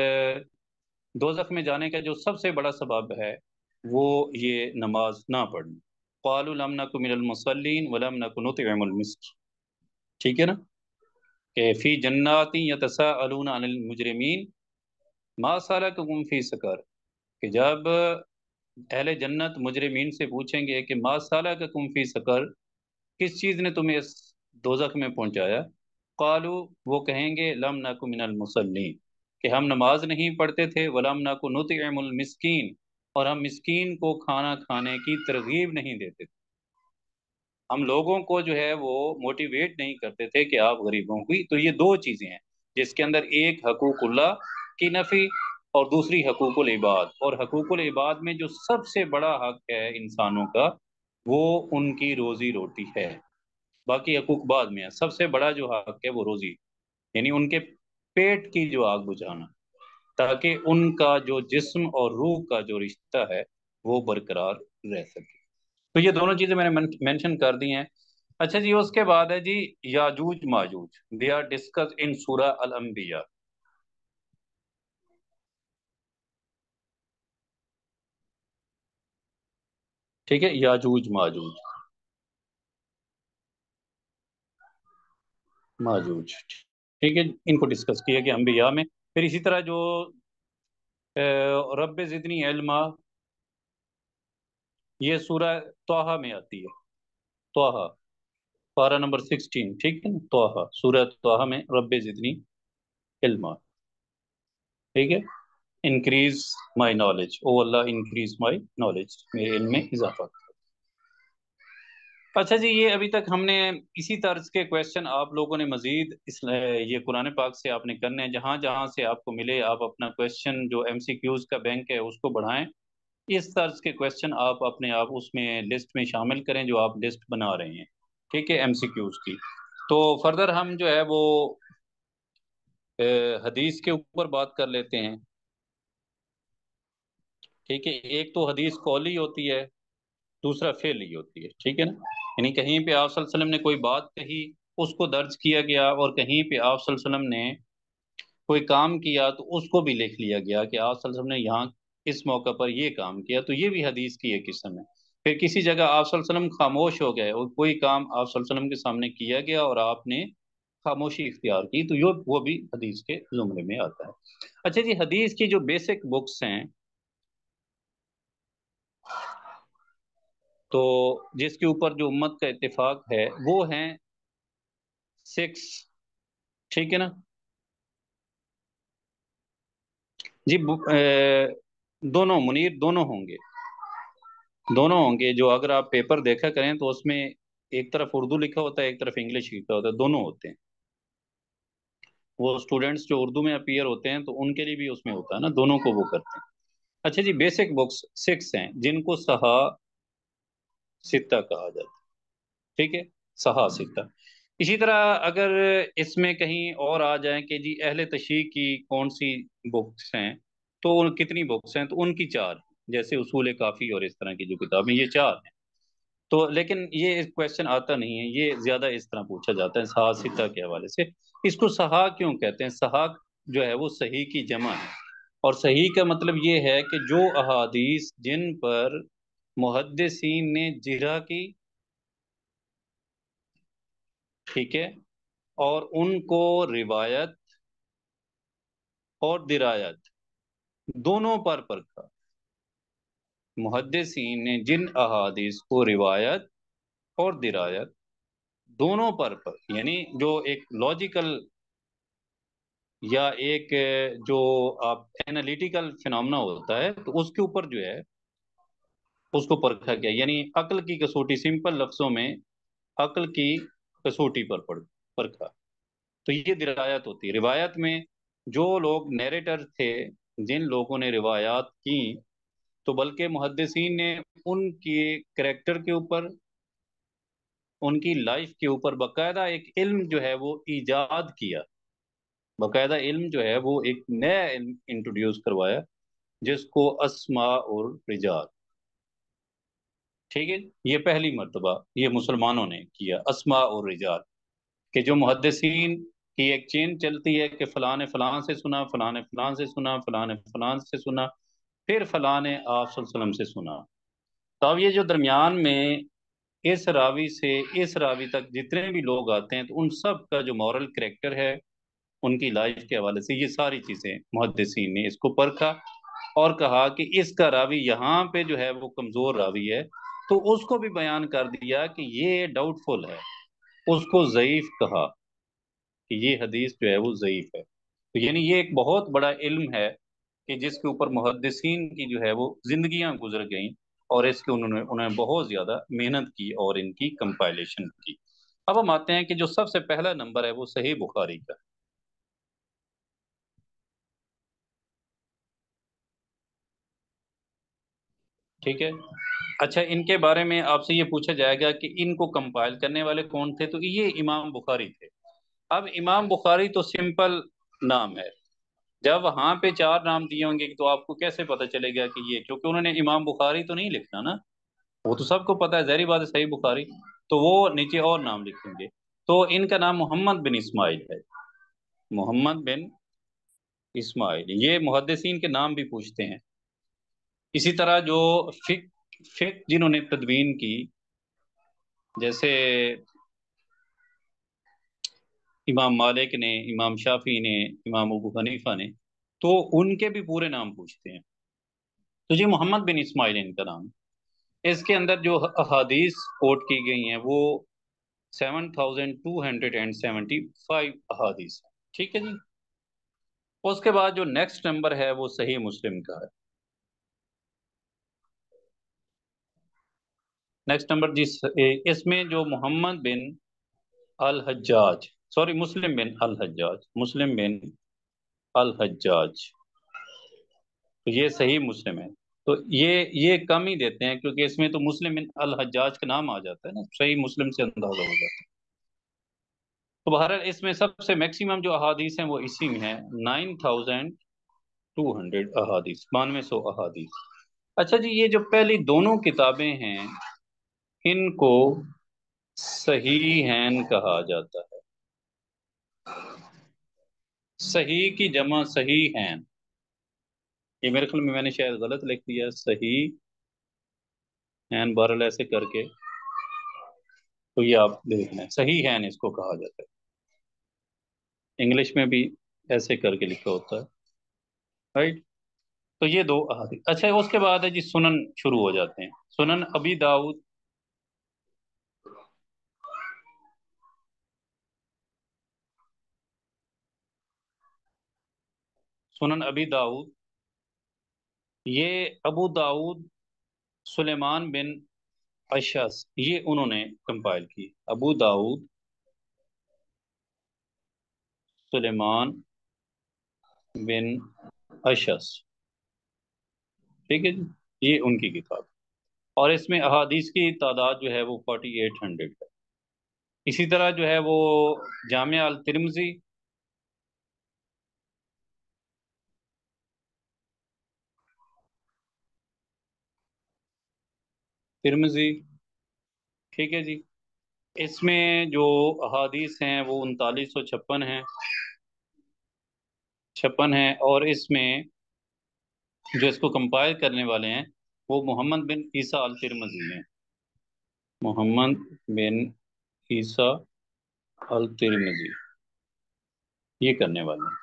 दोजख में जाने का जो सबसे बड़ा सबब है, वो ये नमाज़ ना पढ़ना। क़ालुलम नकुमिनलमसलिन वलम नकुनुतमुलमिस्क ठीक है ना? कि फ़ी जन्नाती यतसाअलून अनिल मुजरिमीन। मा सलकुम फ़ी सकर। कि जब अहले जन्नत मुजरमीन से पूछेंगे कि मा सलकुम फ़ी सकर, किस चीज़ ने तुम्हें इस दोजख में पहुँचाया? कालू, वो कहेंगे, लम नकु मिनल मुसल्लीन, कि हम नमाज़ नहीं पढ़ते थे वलम नकु नुतमुल मिस्कीन, और हम मिस्कीन को खाना खाने की तरगीब नहीं देते थे। हम लोगों को जो है, वो मोटिवेट नहीं करते थे कि आप गरीबों की तो ये दो चीज़ें हैं, जिसके अंदर एक हकूकुल्ला की नफ़ी, और दूसरी हकूकुल इबाद, और हकूकुल इबाद में जो सबसे बड़ा हक है इंसानों का, वो उनकी रोज़ी रोटी है। बाकी हकूक बाद में है। सबसे बड़ा जो हक है वो रोजी यानी उनके पेट की जो आग बुझाना, ताकि उनका जो जिस्म और रूह का जो रिश्ता है वो बरकरार रह सके। तो ये दोनों चीज़ें मैंने मेंशन कर दी हैं। अच्छा जी, उसके बाद है जी, Yajuj, Majuj. They are discuss in Sura Al Anbiya ठीक है? याजूज, माजूज। माजूज ठीक है, इनको डिस्कस किया कि अम्बिया में। फिर इसी तरह जो रब जितनी एलमा, ये सूरा तोहा में आती है। तोहा पारा नंबर सिक्सटीन ठीक है ना? तोहा सूरह तोहा में रब जितनी इल्मा ठीक है? Increase my knowledge O Allah increase my knowledge मेरे इल्म में इजाफा। अच्छा जी, ये अभी तक हमने इसी तर्ज के क्वेश्चन आप लोगों ने मजीद इस ये कुरान पाक से आपने करने हैं। जहाँ जहाँ से आपको मिले, आप अपना क्वेश्चन जो एम सी क्यूज़ का बैंक है, उसको बढ़ाएँ। इस तर्ज के क्वेश्चन आप अपने आप उसमें लिस्ट में शामिल करें, जो आप लिस्ट बना रहे हैं। ठीक है एम सी क्यूज़ की। तो फर्दर हम जो है वो हदीस के ऊपर बात कर लेते हैं। ठीक है, एक तो हदीस कौली होती है, दूसरा फेल होती है। ठीक है ना? यानी कहीं पे आप ने कोई बात कही, उसको दर्ज किया गया और कहीं पे आप ने कोई काम किया तो उसको भी लिख लिया गया कि आप ने यहाँ इस मौका पर ये काम किया। तो ये भी हदीस की एक किस्म है। फिर किसी जगह आप खामोश हो गए और कोई काम आप के सामने किया गया और आपने खामोशी इख्तियार की तो यो, वो भी हदीस के जुमरे में आता है। अच्छा जी, हदीस की जो बेसिक बुक्स हैं तो जिसके ऊपर जो उम्मत का इत्तेफाक है, वो है सिक्स। ठीक है ना? जी दोनों, मुनीर दोनों होंगे। दोनों होंगे जो अगर आप पेपर देखा करें तो उसमें एक तरफ़ उर्दू लिखा होता है, एक तरफ़ इंग्लिश लिखा होता है, दोनों होते हैं। वो स्टूडेंट्स जो उर्दू में अपीयर होते हैं तो उनके लिए भी उसमें होता है ना, दोनों को वो करते हैं। अच्छा जी, बेसिक बुक्स सिक्स हैं, जिनको सहा सित्ता कहा जाता है। ठीक है? सहा सित्ता। इसी तरह अगर इसमें कहीं और आ जाए कि जी अहले तशी की कौन सी बुक्स हैं तो कितनी बुक्स हैं? तो उनकी चार, जैसे उसूल काफ़ी और इस तरह की जो किताबें ये चार हैं। तो लेकिन ये क्वेश्चन आता नहीं है, ये ज़्यादा इस तरह पूछा जाता है सहा सिता के हवाले से। इसको सहा क्यों कहते हैं? सहा जो है वो सही की जमा है। और सही का मतलब ये है कि जो अहादीस जिन पर मुहदसिन ने जिरा की, ठीक है, और उनको रिवायत और दिरायत, दोनों पर परखा। मुहदसिन ने जिन अहादीस को रिवायत और दिरायत, दोनों पर पर, यानी जो एक लॉजिकल या एक, जो आप एनालिटिकल फिनमना होता है तो उसके ऊपर जो है उसको परखा गया। यानी अक्ल की कसौटी, सिंपल लफ्जों में अक्ल की कसौटी पर पड़, परखा। तो ये दिरायत होती है। रिवायत में जो लोग नरेटर थे, जिन लोगों ने रिवायात की तो बल्कि मुहदसिन ने उनके करेक्टर के ऊपर, उनकी लाइफ के ऊपर बाकायदा एक इल्म जो है, वो ईजाद किया। बाकायदा इल्म जो है, वो एक नया इल्म इंट्रोड्यूस करवाया, जिसको असमा और रिजाल ठीक है? ये पहली मरतबा ये मुसलमानों ने किया, असमा और रिजाल। कि जो मुहदसिन की एक चेन चलती है कि फलां ने फलां से सुना फलां ने फलां से सुना फलां ने फलां से सुना, फिर फलां ने आप से सुना। तो अब ये जो दरमियान में इस रावी से इस रावी तक जितने भी लोग आते हैं तो उन सब का जो मॉरल करेक्टर है, उनकी लाइफ के हवाले से ये सारी चीज़ें मुहदसिन ने इसको परखा और कहा कि इसका रावी यहाँ पे जो है वो कमज़ोर रावी है। तो उसको भी बयान कर दिया कि ये डाउटफुल है। उसको ज़यीफ कहा कि ये हदीस जो है वो ज़यीफ है। तो यानी ये एक बहुत बड़ा इल्म है कि जिसके ऊपर मुहदसिन की जो है वो जिंदगियाँ गुजर गई और इसके उन्होंने उन्होंने बहुत ज़्यादा मेहनत की और इनकी कंपाइलेशन की। अब हम आते हैं कि जो सबसे पहला नंबर है वो सही बुखारी का। ठीक है? अच्छा इनके बारे में आपसे ये पूछा जाएगा कि इनको कंपाइल करने वाले कौन थे? तो ये इमाम बुखारी थे। अब इमाम बुखारी तो सिंपल नाम है। जब वहाँ पे चार नाम दिए होंगे तो आपको कैसे पता चलेगा कि ये? क्योंकि उन्होंने इमाम बुखारी तो नहीं लिखना ना। वो तो सबको पता है, जहरी बात है, सही बुखारी। तो वो नीचे और नाम लिखेंगे। तो इनका नाम मोहम्मद बिन इस्माइल है। मोहम्मद बिन इस्माइल। ये मुहदसिन के नाम भी पूछते हैं। इसी तरह जो फिक फिक जिन्होंने तदवीन की, जैसे इमाम मालिक ने, इमाम शाफी ने, इमाम अबू हनीफा ने तो उनके भी पूरे नाम पूछते हैं। तो जी, मोहम्मद बिन इस्माइल इनका नाम। इसके अंदर जो अहादीस कोट की गई हैं, वो seven thousand two hundred and seventy five अहादीस ठीक है जी? उसके बाद जो नेक्स्ट नंबर है, वो सही मुस्लिम का है। नेक्स्ट नंबर जिस इसमें जो Mohammad bin al Hajjaj sorry Muslim bin al Hajjaj Muslim bin al Hajjaj तो ये सही मुस्लिम है। तो ये ये कम ही देते हैं क्योंकि इसमें तो मुस्लिम बिन अल हज्जाज का नाम आ जाता है ना। सही मुस्लिम से अंदाज़ा हो जाता है। तो बहरहाल इसमें सबसे मैक्सिमम जो अहादीस हैं वो इसी में है। नाइन थाउज़ेंड टू हंड्रेड अहादीस। बानवे सौ अहादीस। अच्छा जी, ये जो पहली दोनों किताबें हैं इनको सही हैन कहा जाता है। सही की जमा सही हैन। ये मेरे ख्याल में मैंने शायद गलत लिख दिया, सही हैन बहरल ऐसे करके। तो ये आप देख लें, सही हैन इसको कहा जाता है। इंग्लिश में भी ऐसे करके लिखा होता है। राइट? तो ये दो अच्छा उसके बाद है जी सुनन शुरू हो जाते हैं। सुनन अभी दाऊद सुनन अबी दाऊद। ये अबू दाऊद सुलेमान बिन अशस, ये उन्होंने कंपाइल की। अबू दाऊद सुलेमान बिन अशस। ठीक है जी, ये उनकी किताब। और इसमें अहादीस की तादाद जो है वो फोर्टी एट हंड्रेड है। इसी तरह जो है वो जामिया अल तिरमजी तिरमजी ठीक है जी। इसमें जो अहादीस हैं, वो उनतालीस सौ छप्पन है। छप्पन है और इसमें जो इसको कंपाइल करने वाले हैं, वो मोहम्मद बिन ईसा अल तिरमजी हैं। मोहम्मद बिन ईसा अल तिरमजी ये करने वाले हैं।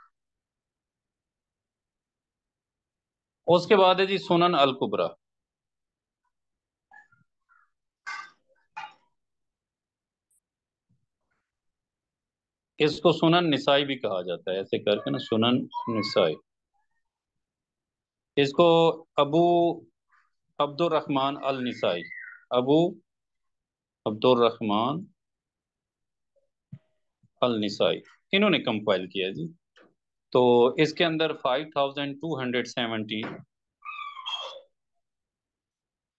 उसके बाद है जी सुनन अल कुबरा इसको सुनन निसाई भी कहा जाता है, ऐसे करके ना सुनन निसाई। इसको अबू अब्दुलरहमान अल निसाई अबू अब्दुलरहमान अल निसाई इन्होंने कंपाइल किया जी। तो इसके अंदर five thousand two hundred seventy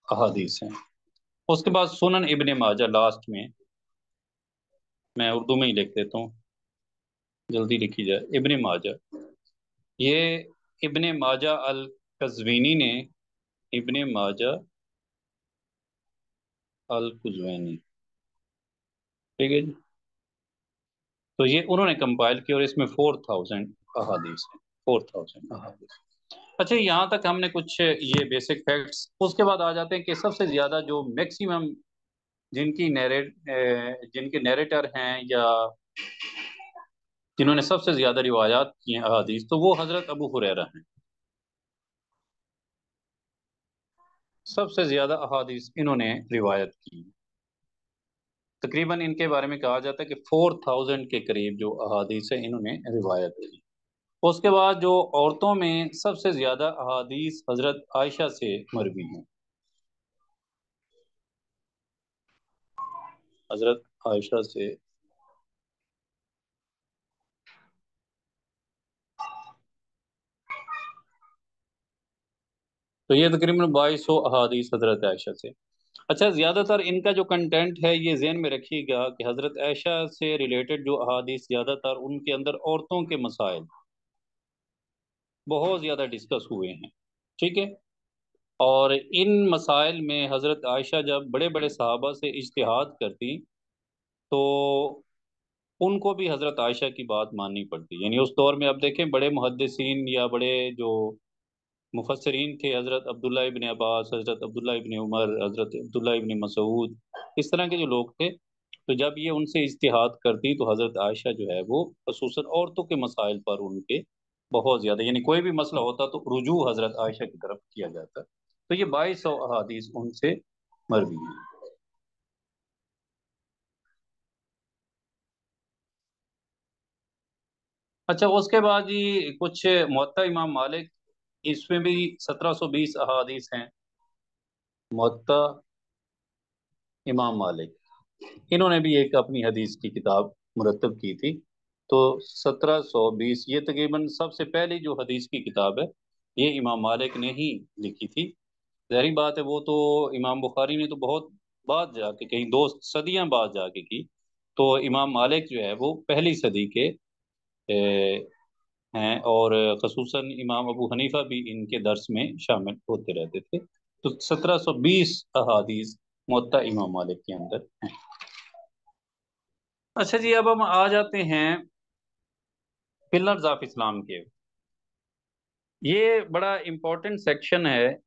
अहादीस हैं। उसके बाद सुनन इब्ने माजा लास्ट में। मैं उर्दू में ही लिख देता हूँ। जल्दी लिखी जाए। इब्ने माजा। ये इब्ने माजा अल कजवीनी ने इब्ने माजा अल कुजवैनी ठीक है जी? तो ये उन्होंने कंपाइल किया और इसमें फोर थाउज़ेंड अहादीस है। फोर थाउज़ेंड अहादीस। अच्छा यहाँ तक हमने कुछ ये बेसिक फैक्ट्स उसके बाद आ जाते हैं कि सबसे ज़्यादा जो मैक्सिमम जिनकी नैरेट जिनके नैरेटर हैं या जिन्होंने सबसे ज़्यादा रिवायात की अहादीस तो वो हज़रत अबू हुरैरा हैं। सबसे ज़्यादा अहादीस इन्होंने रिवायत की तकरीबन इनके बारे में कहा जाता है कि फोर थाउज़ेंड के करीब जो अहादीस है, इन्होंने रिवायत की उसके बाद जो औरतों में सबसे ज़्यादा अहादीस हज़रत आयशा से मरवी हैं। हज़रत आयशा से तो ये तकरीबन बाईस सौ अहादीस हज़रत आयशा से। अच्छा ज़्यादातर इनका जो कंटेंट है, ये जहन में रखिएगा कि हज़रत आयशा से रिलेटेड जो अहादीस ज़्यादातर उनके अंदर औरतों के मसाइल बहुत ज़्यादा डिस्कस हुए हैं, ठीक है? और इन मसाइल में हज़रत आयशा जब बड़े बड़े सहाबा से इज्तिहाद करती तो उनको भी हज़रत आयशा की बात माननी पड़ती। यानी उस दौर में अब देखें, बड़े मुहदसिन या बड़े जो मुफसरीन थे हज़रत अब्दुल्ला इबन अब्बास, हज़रत अब्दुल्ला इबन उमर, हज़रत अब्दुल्ला इबन मसूद, इस तरह के जो लोग थे तो जब ये उनसे इज्तिहाद करती तो हज़रत आयशा जो है वो खसूस औरतों के मसाइल पर उनके बहुत ज़्यादा, यानी कोई भी मसला होता तो रुजू हज़रत आयशा की तरफ़ किया जाता। तो ये बाईस सौ अहादीस उनसे मरवी हैं। अच्छा उसके बाद ही कुछ मुअत्ता इमाम मालिक इसमें भी सत्रह सौ बीस अहादीस हैं। मुअत्ता, इमाम मालिक। इन्होंने भी एक अपनी हदीस की किताब मुरतब की थी। तो सत्रह सौ बीस, ये तकरीबन सबसे पहली जो हदीस की किताब है, ये इमाम मालिक ने ही लिखी थी। जहरी बात है, वो तो इमाम बुखारी ने तो बहुत बाद जाके, कहीं दो सदियाँ बाद जाके की। तो इमाम मालिक जो है, वो पहली सदी के हैं और खसूस इमाम अबू हनीफा भी इनके दर्स में शामिल होते रहते थे। तो 1720 अहादीस मुत्ता इमाम मालिक के अंदर हैं। अच्छा जी, अब हम आ जाते हैं पिलर्स ऑफ़ इस्लाम के। ये बड़ा इम्पोर्टेंट सेक्शन है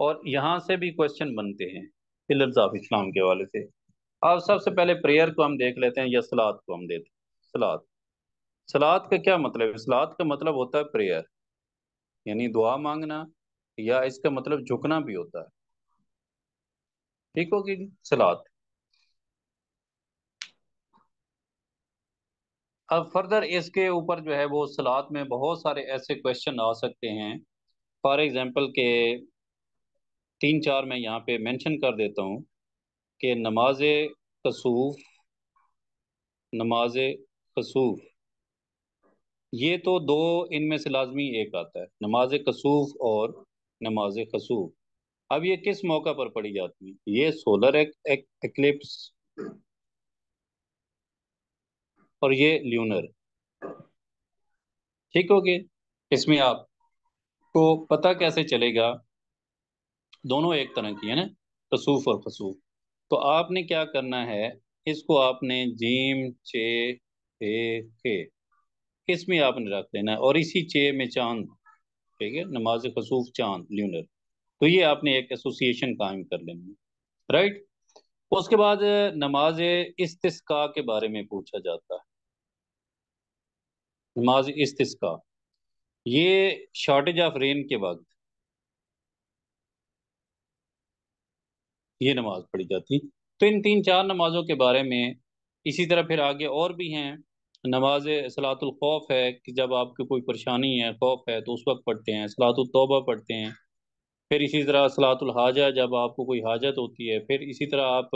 और यहाँ से भी क्वेश्चन बनते हैं पिलर्स ऑफ़ इस्लाम के हवाले से। अब सबसे पहले प्रेयर को हम देख लेते हैं या सलाद को हम देते हैं। सलाद। सलाद का क्या मतलब? है सलाद का मतलब होता है प्रेयर यानी दुआ मांगना या इसका मतलब झुकना भी होता है। ठीक होगी सलाद। अब फर्दर इसके ऊपर जो है वो सलाद में बहुत सारे ऐसे क्वेश्चन आ सकते हैं। फॉर एग्जांपल के तीन चार मैं यहाँ पे मेंशन कर देता हूँ कि नमाज़ कसूफ नमाज़ कसूफ। ये तो दो इनमें से लाजमी एक आता है नमाज़ कसूफ और नमाज़ खसूफ। अब ये किस मौका पर पढ़ी जाती है ये सोलर एक, एक, एक्लिप्स। और ये ल्यूनर। ठीक हो गए इसमें आप आपको पता कैसे चलेगा? दोनों एक तरह की है ना? कसूफ और खसूफ। तो आपने क्या करना है? इसको आपने जीम छे के। इसमें आपने रख लेना है? और इसी चे में चाँद ठीक है? नमाज़ खसूफ चाँद, ल्यूनर। तो ये आपने एक एसोसिएशन कायम कर लेनी है राइट उसके बाद नमाज़ इस्तिस्का के बारे में पूछा जाता है। नमाज़ इस्तिस्का, ये शॉर्टेज ऑफ़ रेन के वक्त ये नमाज़ पढ़ी जाती। तो इन तीन चार नमाजों के बारे में इसी तरह फिर आगे और भी हैं। नमाज़ सलातुल खौफ है कि जब आपकी कोई परेशानी है, खौफ है तो उस वक्त पढ़ते हैं सलातुल तौबा पढ़ते हैं। फिर इसी तरह सलातुल हाजा, जब आपको कोई हाजत होती है, फिर इसी तरह आप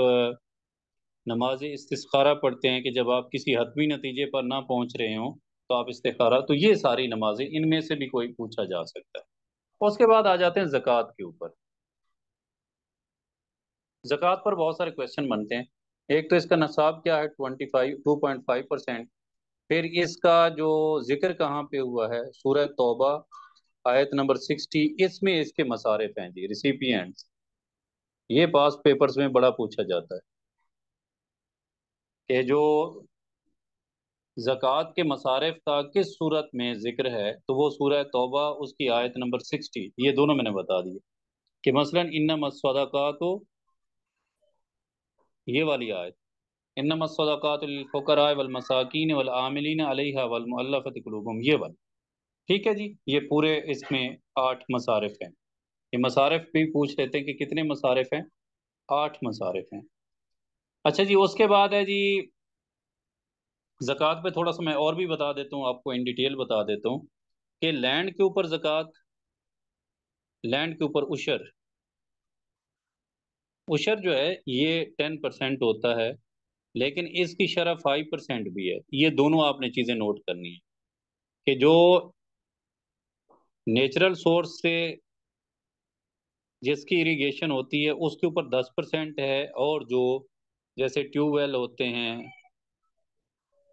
नमाज़ इस्तिखारा पढ़ते हैं कि जब आप किसी हतमी नतीजे पर ना पहुँच रहे हों तो आप इस्तिखारा तो ये सारी नमाजें इनमें से भी कोई पूछा जा सकता है। उसके बाद आ जाते हैं जक़ात के ऊपर। जक़ात पर बहुत सारे क्वेश्चन बनते हैं। एक तो इसका नसाब क्या है? Twenty five, two point five percent. फिर इसका जो ज़िक्र कहाँ पे हुआ है, सूरह तौबा, आयत नंबर सिक्सटी, इसमें इसके मसारिफ हैं जी रिसिपियंट्स ये पास पेपर्स में बड़ा पूछा जाता है कि जो ज़क़़त के मसारिफ का किस सूरत में ज़िक्र है तो वो सूरह तौबा, उसकी आयत नंबर सिक्सटी, ये दोनों मैंने बता दिए। कि मसलन इन्ना मसदाक़ा तो ये वाली आयत। इन्ना मसदाक़ातफ़करा वलमसाकिन वलआमिलीन अलैहा वलमुअल्लफ़ति ये वाली ठीक है जी ये पूरे इसमें आठ मसारिफ हैं ये मसारिफ भी पूछ लेते हैं कि कितने मसारिफ हैं आठ मसारिफ हैं अच्छा जी उसके बाद है जी ज़क़़त पे थोड़ा सा मैं और भी बता देता हूँ आपको इन डिटेल बता देता हूँ कि लैंड के ऊपर ज़क़़त लैंड के ऊपर उशर उशर जो है ये टेन परसेंट होता है लेकिन इसकी शरह फाइव परसेंट भी है। ये दोनों आपने चीज़ें नोट करनी है कि जो नेचुरल सोर्स से जिसकी इरिगेशन होती है, उसके ऊपर दस परसेंट है और जो जैसे ट्यूबवेल होते हैं,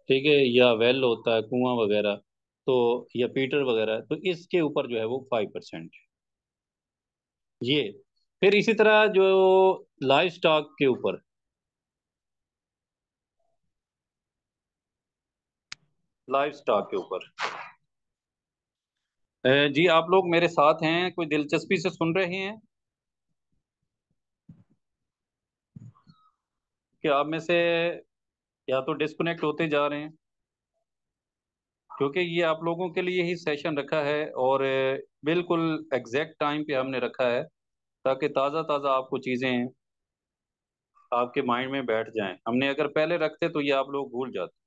ठीक है, या वेल होता है, कुआँ वगैरह तो या पीटर वगैरह तो इसके ऊपर जो है वो फाइव परसेंट ये, फिर इसी तरह जो लाइफ स्टॉक के ऊपर लाइफ स्टॉक के ऊपर। जी, आप लोग मेरे साथ हैं, कोई दिलचस्पी से सुन रहे हैं? कि आप में से या तो डिस्कनेक्ट होते जा रहे हैं? क्योंकि ये आप लोगों के लिए ही सेशन रखा है और बिल्कुल एग्जैक्ट टाइम पे हमने रखा है, ताकि ताज़ा ताज़ा आपको चीज़ें आपके माइंड में बैठ जाएँ। हमने अगर पहले रखते तो ये आप लोग भूल जाते।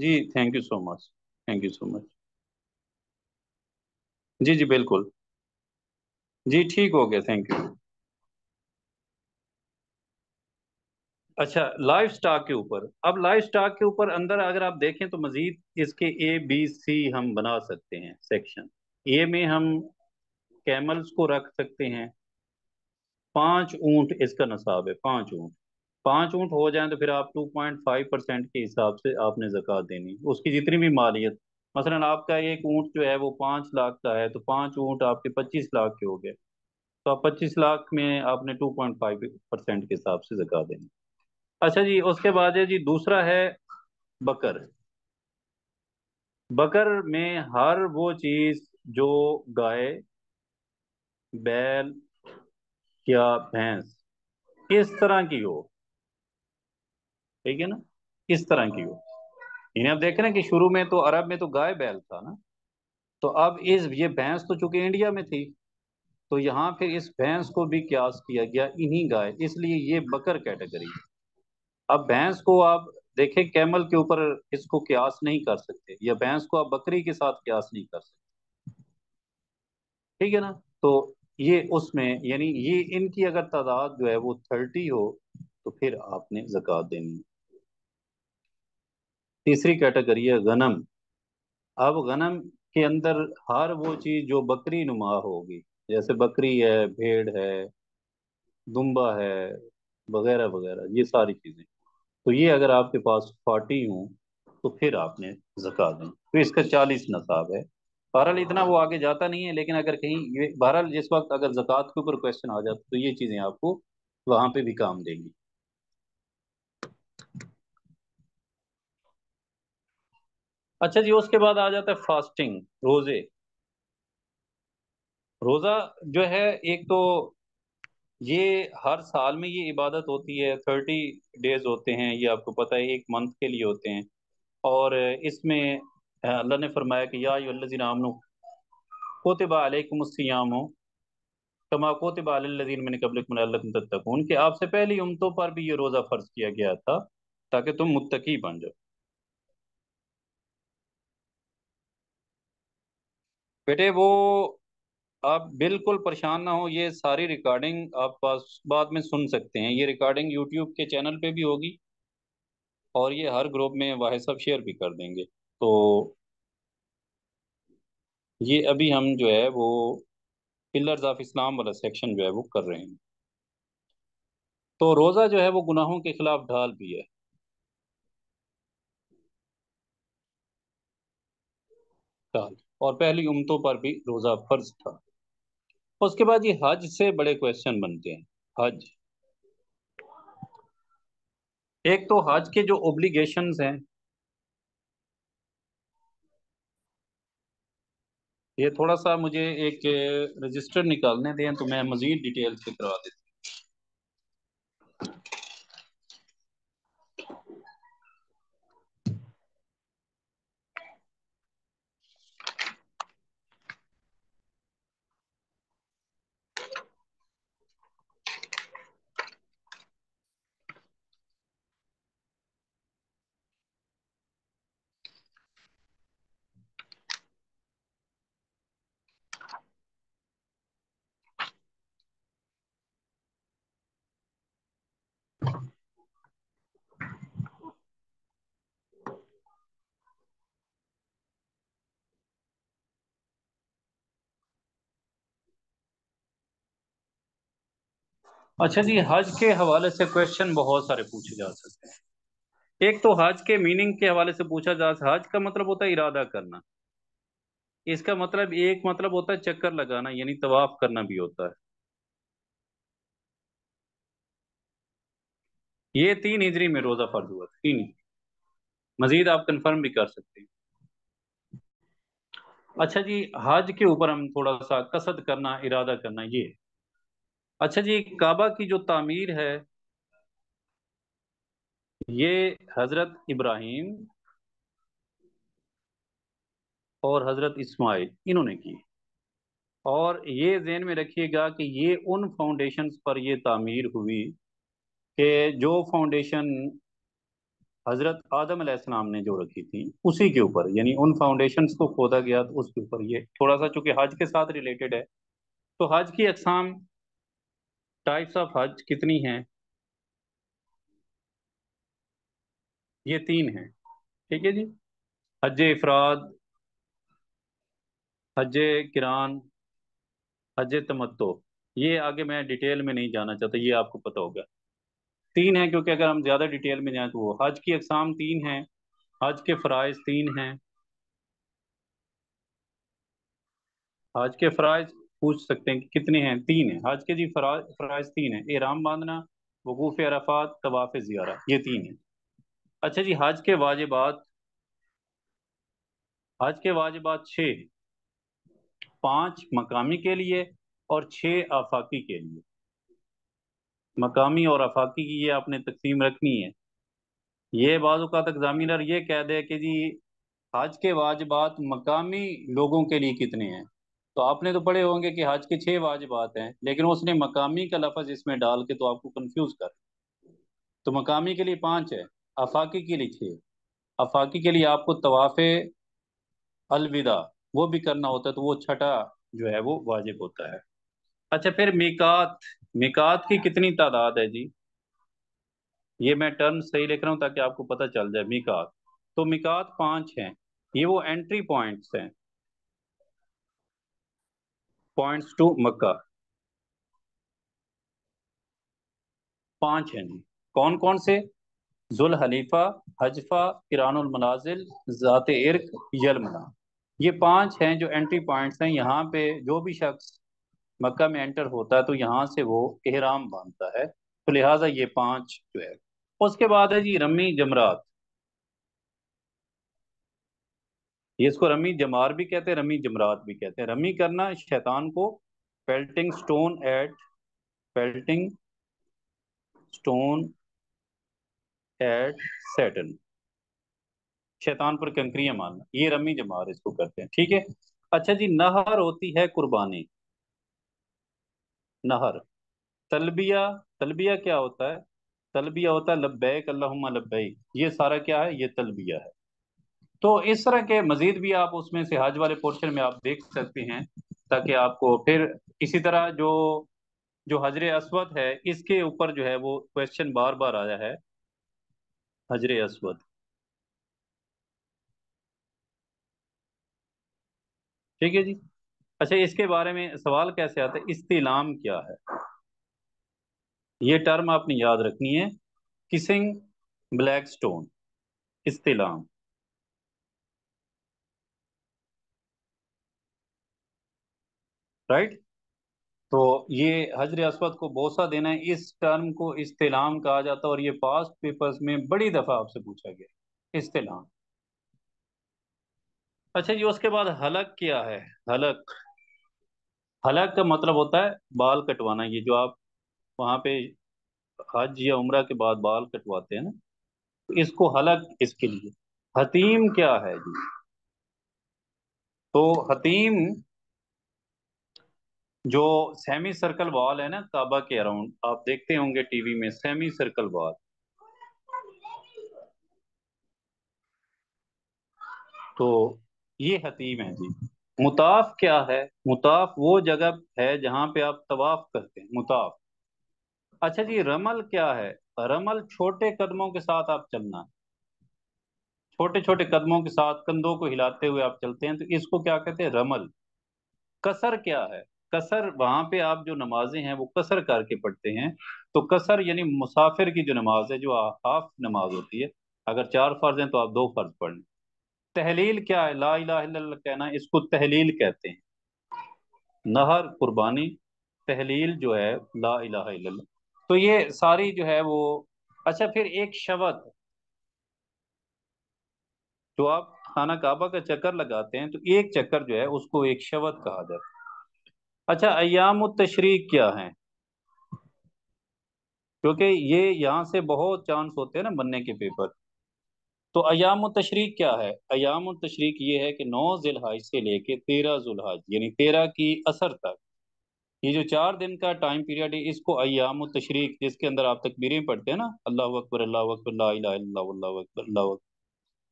जी thank you so much thank you so much जी जी, बिल्कुल। जी, ठीक हो गया थैंक यू अच्छा लाइफ स्टॉक के ऊपर। अब लाइफ स्टॉक के ऊपर अंदर अगर आप देखें तो मजीद इसके ए बी सी हम बना सकते हैं सेक्शन ए में हम कैमल्स को रख सकते हैं। पाँच ऊँट इसका नसाब है, पाँच ऊँट। पाँच ऊँट हो जाए तो फिर आप टू पॉइंट फाइव परसेंट के हिसाब से आपने जक़ात देनी उसकी जितनी भी मालियत, मसलन आपका एक ऊँट जो है वो पाँच लाख का है तो पाँच ऊँट आपके पच्चीस लाख के हो गए। तो आप पच्चीस लाख में आपने टू पॉइंट फाइव परसेंट के हिसाब से जक़ात देनी अच्छा जी, उसके बाद है जी, दूसरा है बकर। बकर में हर वो चीज़ जो गाय, बैल या भैंस इस तरह की हो ठीक है ना? इस तरह की हो। इन्हें आप देख रहे हैं कि शुरू में तो अरब में तो गाय बैल था ना? तो अब इस, ये भैंस तो चूँकि इंडिया में थी तो यहाँ फिर इस भैंस को भी क्यास किया गया, इन्हीं गाय। इसलिए ये बकर कैटेगरी है। अब भैंस को आप देखें, कैमल के ऊपर इसको क्यास नहीं कर सकते, या भैंस को आप बकरी के साथ क्यास नहीं कर सकते। ठीक है ना? तो ये उसमें, यानी ये इनकी अगर तादाद जो है वो थर्टी हो तो फिर आपने जक़ात देनी है। तीसरी कैटेगरी है गनम। अब गनम के अंदर हर वो चीज़ जो बकरी नुमा होगी, जैसे बकरी है, भेड़ है, दुम्बा है, वगैरह वगैरह, ये सारी चीज़ें। तो ये अगर आपके पास फोर्टी हो तो फिर आपने जक़ात दें। तो इसका चालीस नसाब है। बहरहाल इतना वो आगे जाता नहीं है, लेकिन अगर कहीं बहरहाल जिस वक्त अगर जक़ात के ऊपर क्वेश्चन आ जाता तो ये चीज़ें आपको वहाँ पे भी काम देंगी। अच्छा जी, उसके बाद आ जाता है फास्टिंग रोज़े। रोजा जो है, एक तो ये हर साल में ये इबादत होती है, थर्टी डेज़ होते हैं, ये आपको पता है, एक मंथ के लिए होते हैं। और इसमें अल्लाह ने फरमाया कि, या अल्लाजीन आमनु, कोतिबा अलैकुम सियाम, कमा कोतिबा अलल्लजीन मिन कबलिकुम लअल्लकुम तत्तकून कि आपसे पहली उमतों पर भी ये रोज़ा फ़र्ज़ किया गया था, ताकि तुम मुत्तकी बन जाओ। बेटे वो आप बिल्कुल परेशान ना हो, ये सारी रिकॉर्डिंग आप बाद में सुन सकते हैं। ये रिकॉर्डिंग यूट्यूब के चैनल पे भी होगी और ये हर ग्रुप में वाहिद साहब शेयर भी कर देंगे। तो ये अभी हम जो है वो पिलर्स ऑफ़ इस्लाम वाला सेक्शन जो है वो कर रहे हैं। तो रोज़ा जो है वो गुनाहों के खिलाफ ढाल भी है। ढाल। और पहली उम्मतों पर भी रोज़ा फ़र्ज़ था। उसके बाद ये हज से बड़े क्वेश्चन बनते हैं। हज। एक तो हज के जो ओब्लिगेशंस हैं, ये थोड़ा सा मुझे एक रजिस्टर निकालने दें तो मैं मजीद डिटेल से करवा देता अच्छा जी, हज के हवाले से क्वेश्चन बहुत सारे पूछे जा सकते हैं। एक तो हज के मीनिंग के हवाले से पूछा जा सकता हज का मतलब होता है इरादा करना। इसका मतलब एक मतलब होता है चक्कर लगाना, यानी तवाफ करना भी होता है। ये तीन हिजरी में रोजा फ़र्ज़ हुआ तीन मजीद आप कंफर्म भी कर सकते हैं। अच्छा जी, हज के ऊपर हम थोड़ा सा कसद करना, इरादा करना, ये। अच्छा जी, काबा की जो तामीर है, ये हज़रत इब्राहिम और हज़रत इस्माइल, इन्होंने की। और ये जेन में रखिएगा कि ये उन फाउंडेशंस पर ये तामीर हुई कि जो फाउंडेशन हज़रत आदम अलैहिस्सलाम ने जो रखी थी, उसी के ऊपर, यानी उन फाउंडेशंस को खोदा गया तो उसके ऊपर ये थोड़ा सा, चूँकि हज के साथ रिलेटेड है तो हज की अकसाम टाइप्स ऑफ़ हज कितनी हैं? ये तीन हैं। ठीक है जी? हज इफराद हज किरान हज तमत्तो। ये आगे मैं डिटेल में नहीं जाना चाहता, ये आपको पता होगा। तीन है, क्योंकि अगर हम ज़्यादा डिटेल में जाएँ तो वो। हज की अकसाम तीन हैं, हज के फ़राइज तीन हैं। हज के फ़राइज पूछ सकते हैं कि कितने हैं? तीन हैं। हज के जी फ़राइज तीन है। एराम बांधना, वकूफ़ अरफात, तवाफ़ ज़ियारा। ये तीन है। अच्छा जी, हज के वाजिबात हज के वाजिबात छः पाँच मकामी के लिए और छः आफाकी के लिए। मकामी और आफाकी की ये आपने तकसीम रखनी है। ये बाजू का एग्जामिनर ये कह दे कि जी, हज के वाजिबात मकामी लोगों के लिए कितने हैं? तो आपने तो पढ़े होंगे कि हज के छह वाजिबात हैं, लेकिन उसने मकामी का लफज इसमें डाल के तो आपको कंफ्यूज कर। तो मकामी के लिए पाँच है, अफाकी के लिए छह। अफाकी के लिए आपको तवाफ़, अलविदा, वो भी करना होता है तो वो छठा जो है वो वाजिब होता है। अच्छा फिर मिकात। मिकात की कितनी तादाद है जी? ये मैं टर्म सही लिख रहा हूँ ताकि आपको पता चल जाए, मिकात। तो मिकात पाँच हैं, ये वो एंट्री पॉइंट्स हैं। Points to Mecca. पाँच हैं कौन कौन से? जुल हलीफा हजफा, किरानुल इर्क, यलमना। ये पाँच हैं जो एंट्री पॉइंट्स हैं। यहाँ पे जो भी शख्स मक्का में एंटर होता है तो यहाँ से वो एहराम बांधता है। तो लिहाजा ये पाँच जो है। उसके बाद है जी रमी जमरात। ये इसको रमी जमार भी कहते हैं, रमी जमरात भी कहते हैं। रमी करना शैतान को pelting stone at pelting stone at Satan शैतान पर कंकरियाँ मारना, ये रमी जमार इसको करते हैं, ठीक है? अच्छा जी, नहर होती है कुर्बानी। नहर। तलबिया तलबिया क्या होता है? तलबिया होता है लब्बैक, अल्लाहुम्मा लब्बैक। ये सारा क्या है? ये तलबिया है। तो इस तरह के मजीद भी आप उसमें से हज वाले पोर्शन में आप देख सकते हैं, ताकि आपको फिर इसी तरह जो जो हजर असवद है, इसके ऊपर जो है वो क्वेश्चन बार बार आया है। हजर असवद। ठीक है जी। अच्छा इसके बारे में सवाल कैसे आता है? इस्तिलाम क्या है? ये टर्म आपने याद रखनी है। किसिंग ब्लैक स्टोन इस्तिलाम। राइट? तो ये हजर असवद को बोसा देना है। इस टर्म को इस्तेलाम कहा जाता है और ये पास्ट पेपर्स में बड़ी दफ़ा आपसे पूछा गया इस्तेलाम। अच्छा जी, उसके बाद हलक क्या है? हलक। हलक का मतलब होता है बाल कटवाना। ये जो आप वहाँ पे हज या उम्र के बाद बाल कटवाते हैं ना तो इसको हलक इसके लिए। हतीम क्या है जी? तो हतीम जो सेमी सर्कल वॉल है ना काबा के अराउंड आप देखते होंगे टीवी में सेमी सर्कल वॉल तो ये हतीम है जी। मुताफ क्या है? मुताफ वो जगह है जहाँ पे आप तवाफ करते हैं, मुताफ। अच्छा जी, रमल क्या है? रमल छोटे कदमों के साथ आप चलना है। छोटे छोटे कदमों के साथ कंधों को हिलाते हुए आप चलते हैं तो इसको क्या कहते हैं? रमल। कसर क्या है? कसर, वहाँ पे आप जो नमाजें हैं, वो कसर करके पढ़ते हैं। तो कसर यानी मुसाफिर की जो नमाज़ है, जो हाफ़ नमाज़ होती है, अगर चार फ़र्ज़ हैं तो आप दो फ़र्ज़ पढ़ लें। तहलील क्या है? ला कहना, इसको तहलील कहते हैं। नहर, कुर्बानी, तहलील जो है, ला इल्लल्लाह। तो ये सारी जो है वो अच्छा फिर एक शब्द जो आप खाना काबा का चक्कर लगाते हैं तो एक चक्कर जो है, उसको एक शब्द कहा जाता है। अच्छा अयाम तशरीक क्या है? क्योंकि ये यहाँ से बहुत चांस होते हैं ना बनने के पेपर तो अयाम तशरीक क्या है? अयाम तशरीक ये है कि नौ जिलहज से लेके तेरह जुलहज, यानी तेरह की असर तक। ये जो चार दिन का टाइम पीरियड है, इसको अयाम तशरीक जिसके अंदर आप तकबीरें पढ़ते हैं ना, अल्लाह अकबर अल्लाह अकबर अल्लाह अकबर, अल्लाह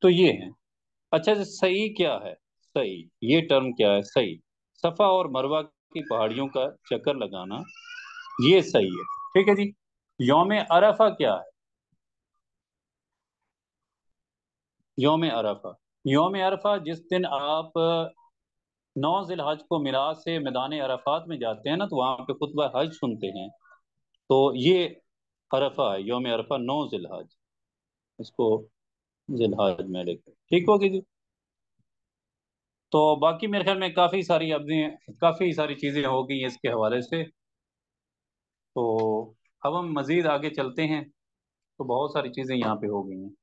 तो ये है। अच्छा सही क्या है? सही, ये टर्म क्या है? सही। सफ़ा और मरवा की पहाड़ियों का चक्कर लगाना, ये सही है। ठीक है जी? योम अरफा क्या है? योम अरफा। योम अरफा जिस दिन आप नौ जिलहज को मिला से मैदान अरफात में जाते हैं ना तो वहाँ पे खुतबा हज सुनते हैं। तो ये अरफा है, योम अरफा नौ जिलहज। इसको जिलहज में लेकर ठीक होगी जी? तो बाकी मेरे ख्याल में काफ़ी सारी अपनी काफ़ी सारी चीज़ें हो गई हैं इसके हवाले से। तो अब हम मज़ीद आगे चलते हैं तो बहुत सारी चीज़ें यहाँ पे हो गई हैं।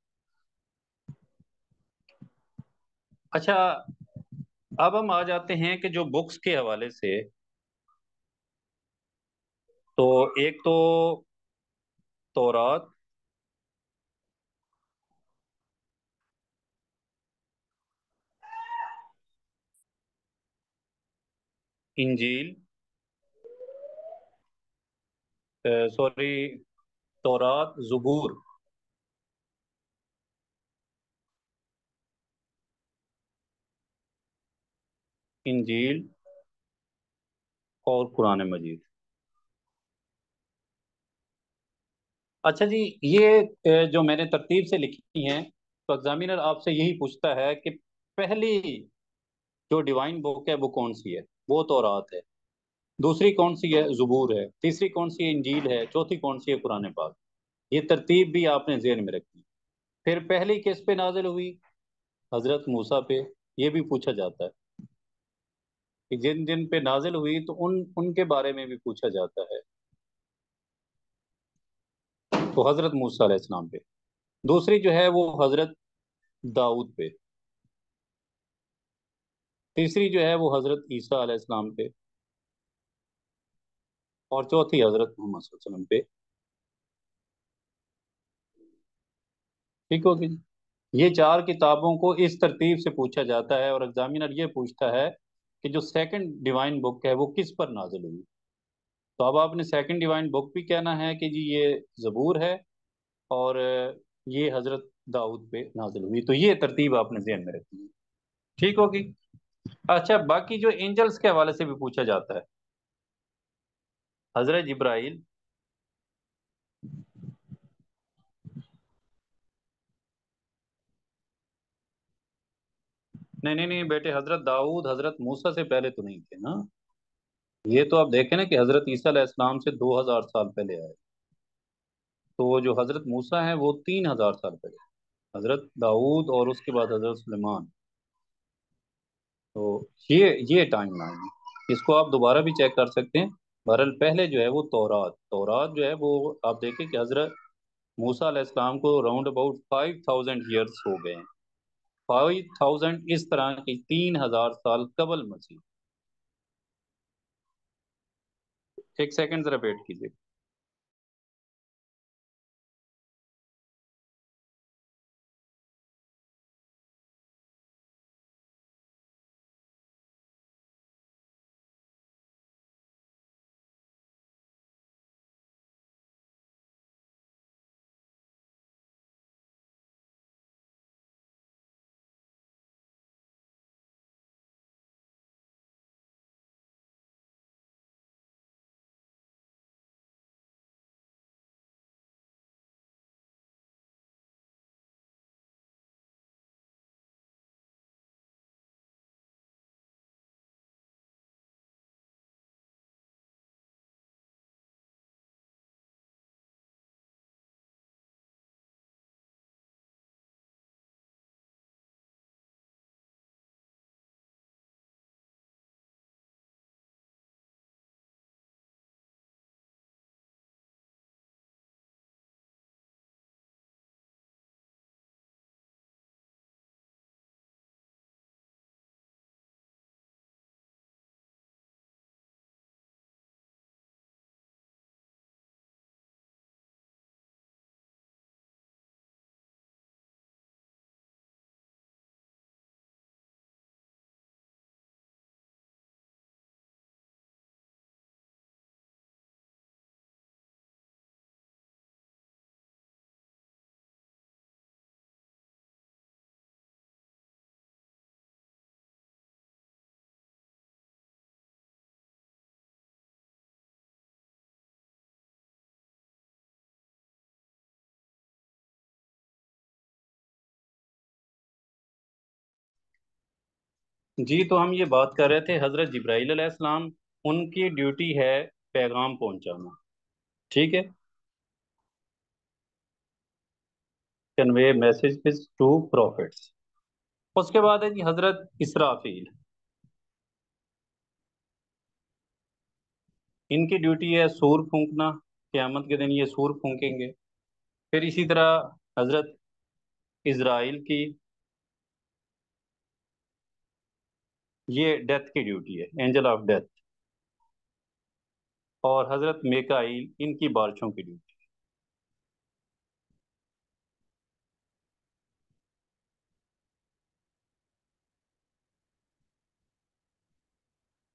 अच्छा अब हम आ जाते हैं कि जो बुक्स के हवाले से। तो एक तो तौरात इंजील। सॉरी, तौरात, ज़बूर। इंजील और कुरान मजीद। अच्छा जी, ये जो मैंने तरतीब से लिखी हैं तो एग्जामिनर आपसे यही पूछता है कि पहली जो डिवाइन बुक है, वो कौन सी है? वो तो रात है। दूसरी कौन सी है? ज़बूर है। तीसरी कौन सी है? इंजील है। चौथी कौन सी है? कुरान पाक। ये तरतीब भी आपने जेहन में रखी। फिर पहली किस पे नाजिल हुई? हज़रत मूसा पे। ये भी पूछा जाता है कि जिन जिन पे नाजिल हुई तो उन, उनके बारे में भी पूछा जाता है। तो हज़रत मूसा पे। दूसरी जो है, वो हज़रत दाऊद पे। तीसरी जो है वो हज़रत ईसा अलैहिस्सलाम पे। और चौथी हज़रत मोहम्मद सल्लल्लाहु अलैहि वसल्लम पे। ठीक होगी ये चार किताबों को इस तरतीब से पूछा जाता है और एग्जामिनर ये पूछता है कि जो सेकंड डिवाइन बुक है वो किस पर नाजिल हुई? तो अब आपने सेकंड डिवाइन बुक भी कहना है कि जी ये जबूर है और ये हज़रत दाऊद पे नाजिल हुई। तो ये तरतीब आपने जहन में रखनी है। ठीक होगी अच्छा बाकी जो एंजल्स के हवाले से भी पूछा जाता है। हज़रत जिब्राइल नहीं नहीं नहीं, बेटे, हज़रत दाऊद, हज़रत मूसा से पहले तो नहीं थे ना? ये तो आप देखें ना कि हज़रत ईसा अलैहिस्सलाम से दो हज़ार साल पहले आए। तो जो हज़रत मूसा है, वो तीन हज़ार साल पहले। हज़रत दाऊद और उसके बाद हज़रत सुलेमान। तो ये ये टाइम लाइन इसको आप दोबारा भी चेक कर सकते हैं। बहरहाल, पहले जो है वो तौरात तौरात जो है वो आप देखें कि हज़रत मूसा अलैहिस्सलाम को round about five thousand years हो गए हैं। फाइव थाउज़ेंड इस तरह की तीन हज़ार साल कबल मसीह। एक सेकंड जरा वेट कीजिए। जी तो हम ये बात कर रहे थे, हज़रत जिब्राईल अलैहिस्सलाम उनकी ड्यूटी है पैगाम पहुंचाना। ठीक है? कन्वे मैसेज टू प्रॉफिट्स उसके बाद है जी हज़रत इसराफील। इनकी ड्यूटी है सूर फूंकना, क़यामत के दिन ये सूर फूंकेंगे। फिर इसी तरह हज़रत इजराइल की ये डेथ की ड्यूटी है एंजल ऑफ़ डेथ और हज़रत मेकाइल, इनकी बारिशों की ड्यूटी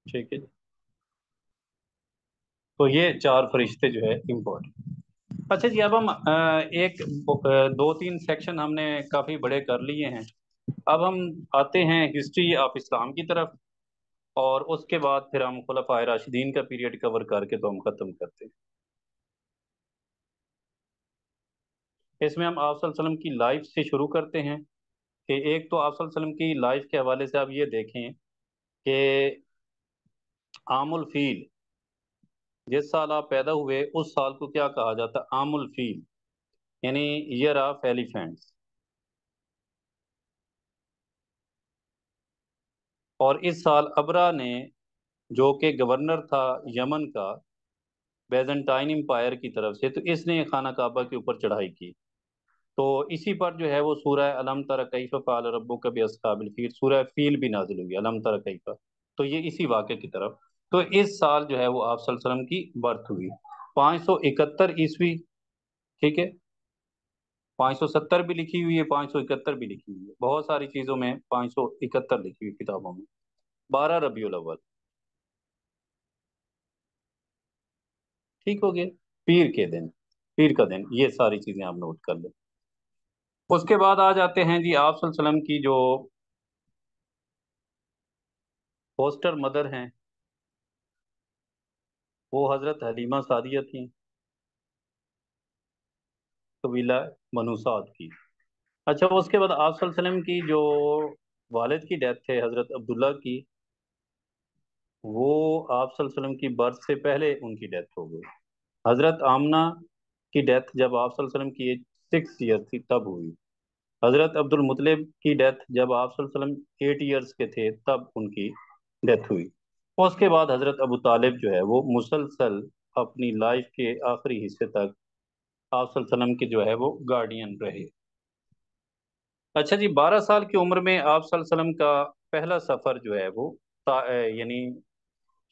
ठीक है तो ये चार फरिश्ते जो है इम्पोर्टेंट अच्छा जी, अब हम एक दो तीन सेक्शन हमने काफ़ी बड़े कर लिए हैं। अब हम आते हैं हिस्ट्री ऑफ़ इस्लाम की तरफ़, और उसके बाद फिर हम खुलफाए राशिदीन का पीरियड कवर करके तो हम खत्म करते हैं। इसमें हम आप की लाइफ से शुरू करते हैं कि एक तो आप की लाइफ के हवाले से आप ये देखें कि आमुल फील, जिस साल आप पैदा हुए उस साल को क्या कहा जाता है? आमुल फील, यानी ईयर ऑफ़ एलिफेंट्स। और इस साल अबरा ने, जो कि गवर्नर था यमन का बेजेंटाइन एम्पायर की तरफ़ से तो इसने खाना काबा के ऊपर चढ़ाई की। तो इसी पर जो है वो सूरह अलम तर कैफ़ फ़ाल का भी असकाबिल फील, सूरह फील भी नाजिल हुई, अलम तर कैफ़ तो ये इसी वाक़े की तरफ़। तो इस साल जो है वो आप वसल्लम की बर्थ हुई, पाँच सौ इकहत्तर ईस्वी, ठीक है? पाँच सौ सत्तर भी लिखी हुई है, पाँच सौ इकहत्तर भी लिखी हुई है। बहुत सारी चीज़ों में पाँच सौ इकहत्तर लिखी हुई किताबों में। बारह रबी अव्वल। ठीक हो गया। पीर के दिन, पीर का दिन, ये सारी चीज़ें आप नोट कर लें। उसके बाद आ जाते हैं जी आप वसल्लम की जो पोस्टर मदर हैं, वो हज़रत हलीमा सादिया थी। कबीला मनुसाद की। अच्छा उसके बाद आप वसल्लम की जो वालिद की डेथ है, हज़रत अब्दुल्ला की, वो आप वसल्लम की बर्थ से पहले उनकी डेथ हो गई। हज़रत आमना की डेथ जब आप वसल्लम की एज सिक्स ईयर थी, तब हुई। हज़रत अब्दुल मुतलिब की डेथ जब आप वसल्लम एट ईयर्स के थे, तब उनकी डेथ हुई। उसके बाद हज़रत अबू तालिब जो है, वो मुसलसल अपनी लाइफ के आखिरी हिस्से तक आप के जो है वो गार्डियन रहे। अच्छा जी, बारह साल की उम्र में आप का पहला सफ़र जो है वो यानी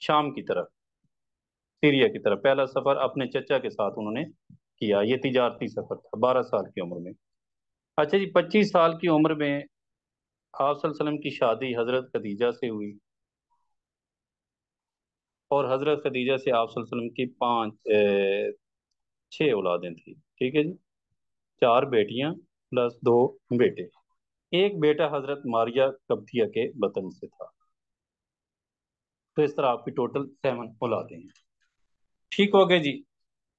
शाम की तरफ़ सीरिया की तरफ़ पहला सफ़र अपने चचा के साथ उन्होंने किया। ये तिजारती सफ़र था, बारह साल की उम्र में। अच्छा जी, पच्चीस साल की उम्र में आप की शादी हज़रत खदीजा से हुई। और हज़रत खदीजा से आप की पाँच छः औलादें थी, ठीक है जी? चार बेटियाँ प्लस दो बेटे। एक बेटा हज़रत मारिया कब्तिया के वतन से था। तो इस तरह आपकी टोटल सेवन औलादें हैं। ठीक हो गए जी।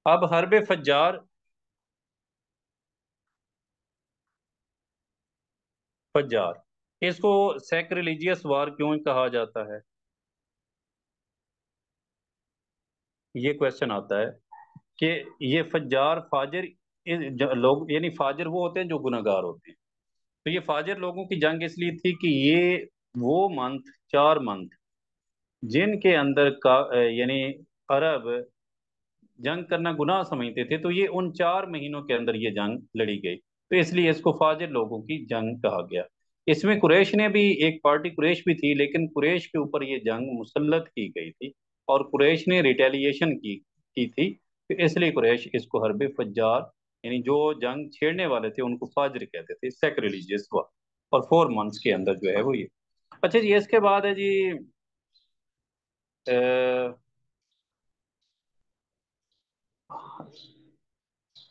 अब हरब फज्जार फज्जार। इसको सेक्रिलीजियस वार क्यों कहा जाता है? ये क्वेश्चन आता है। कि ये फज्जार, फाजिर लोग, यानी फाजिर वो होते हैं जो गुनागार होते हैं। तो ये फाजिर लोगों की जंग इसलिए थी कि ये वो मंथ, चार मंथ, जिनके अंदर का यानी अरब जंग करना गुनाह समझते थे तो ये उन चार महीनों के अंदर ये जंग लड़ी गई। तो इसलिए इसको फाजिर लोगों की जंग कहा गया। इसमें कुरैश ने भी, एक पार्टी कुरैश भी थी, लेकिन कुरैश के ऊपर ये जंग मुसलत की गई थी और कुरैश ने रिटेलिएशन की की थी। तो इसलिए कुरैश इसको हरब फज्जार, यानी जो जंग छेड़ने वाले थे, उनको फाजर कहते थे सेक रिलीजियस हुआ। और फोर मंथ्स के अंदर जो है वो ये। अच्छा जी, इसके बाद है जी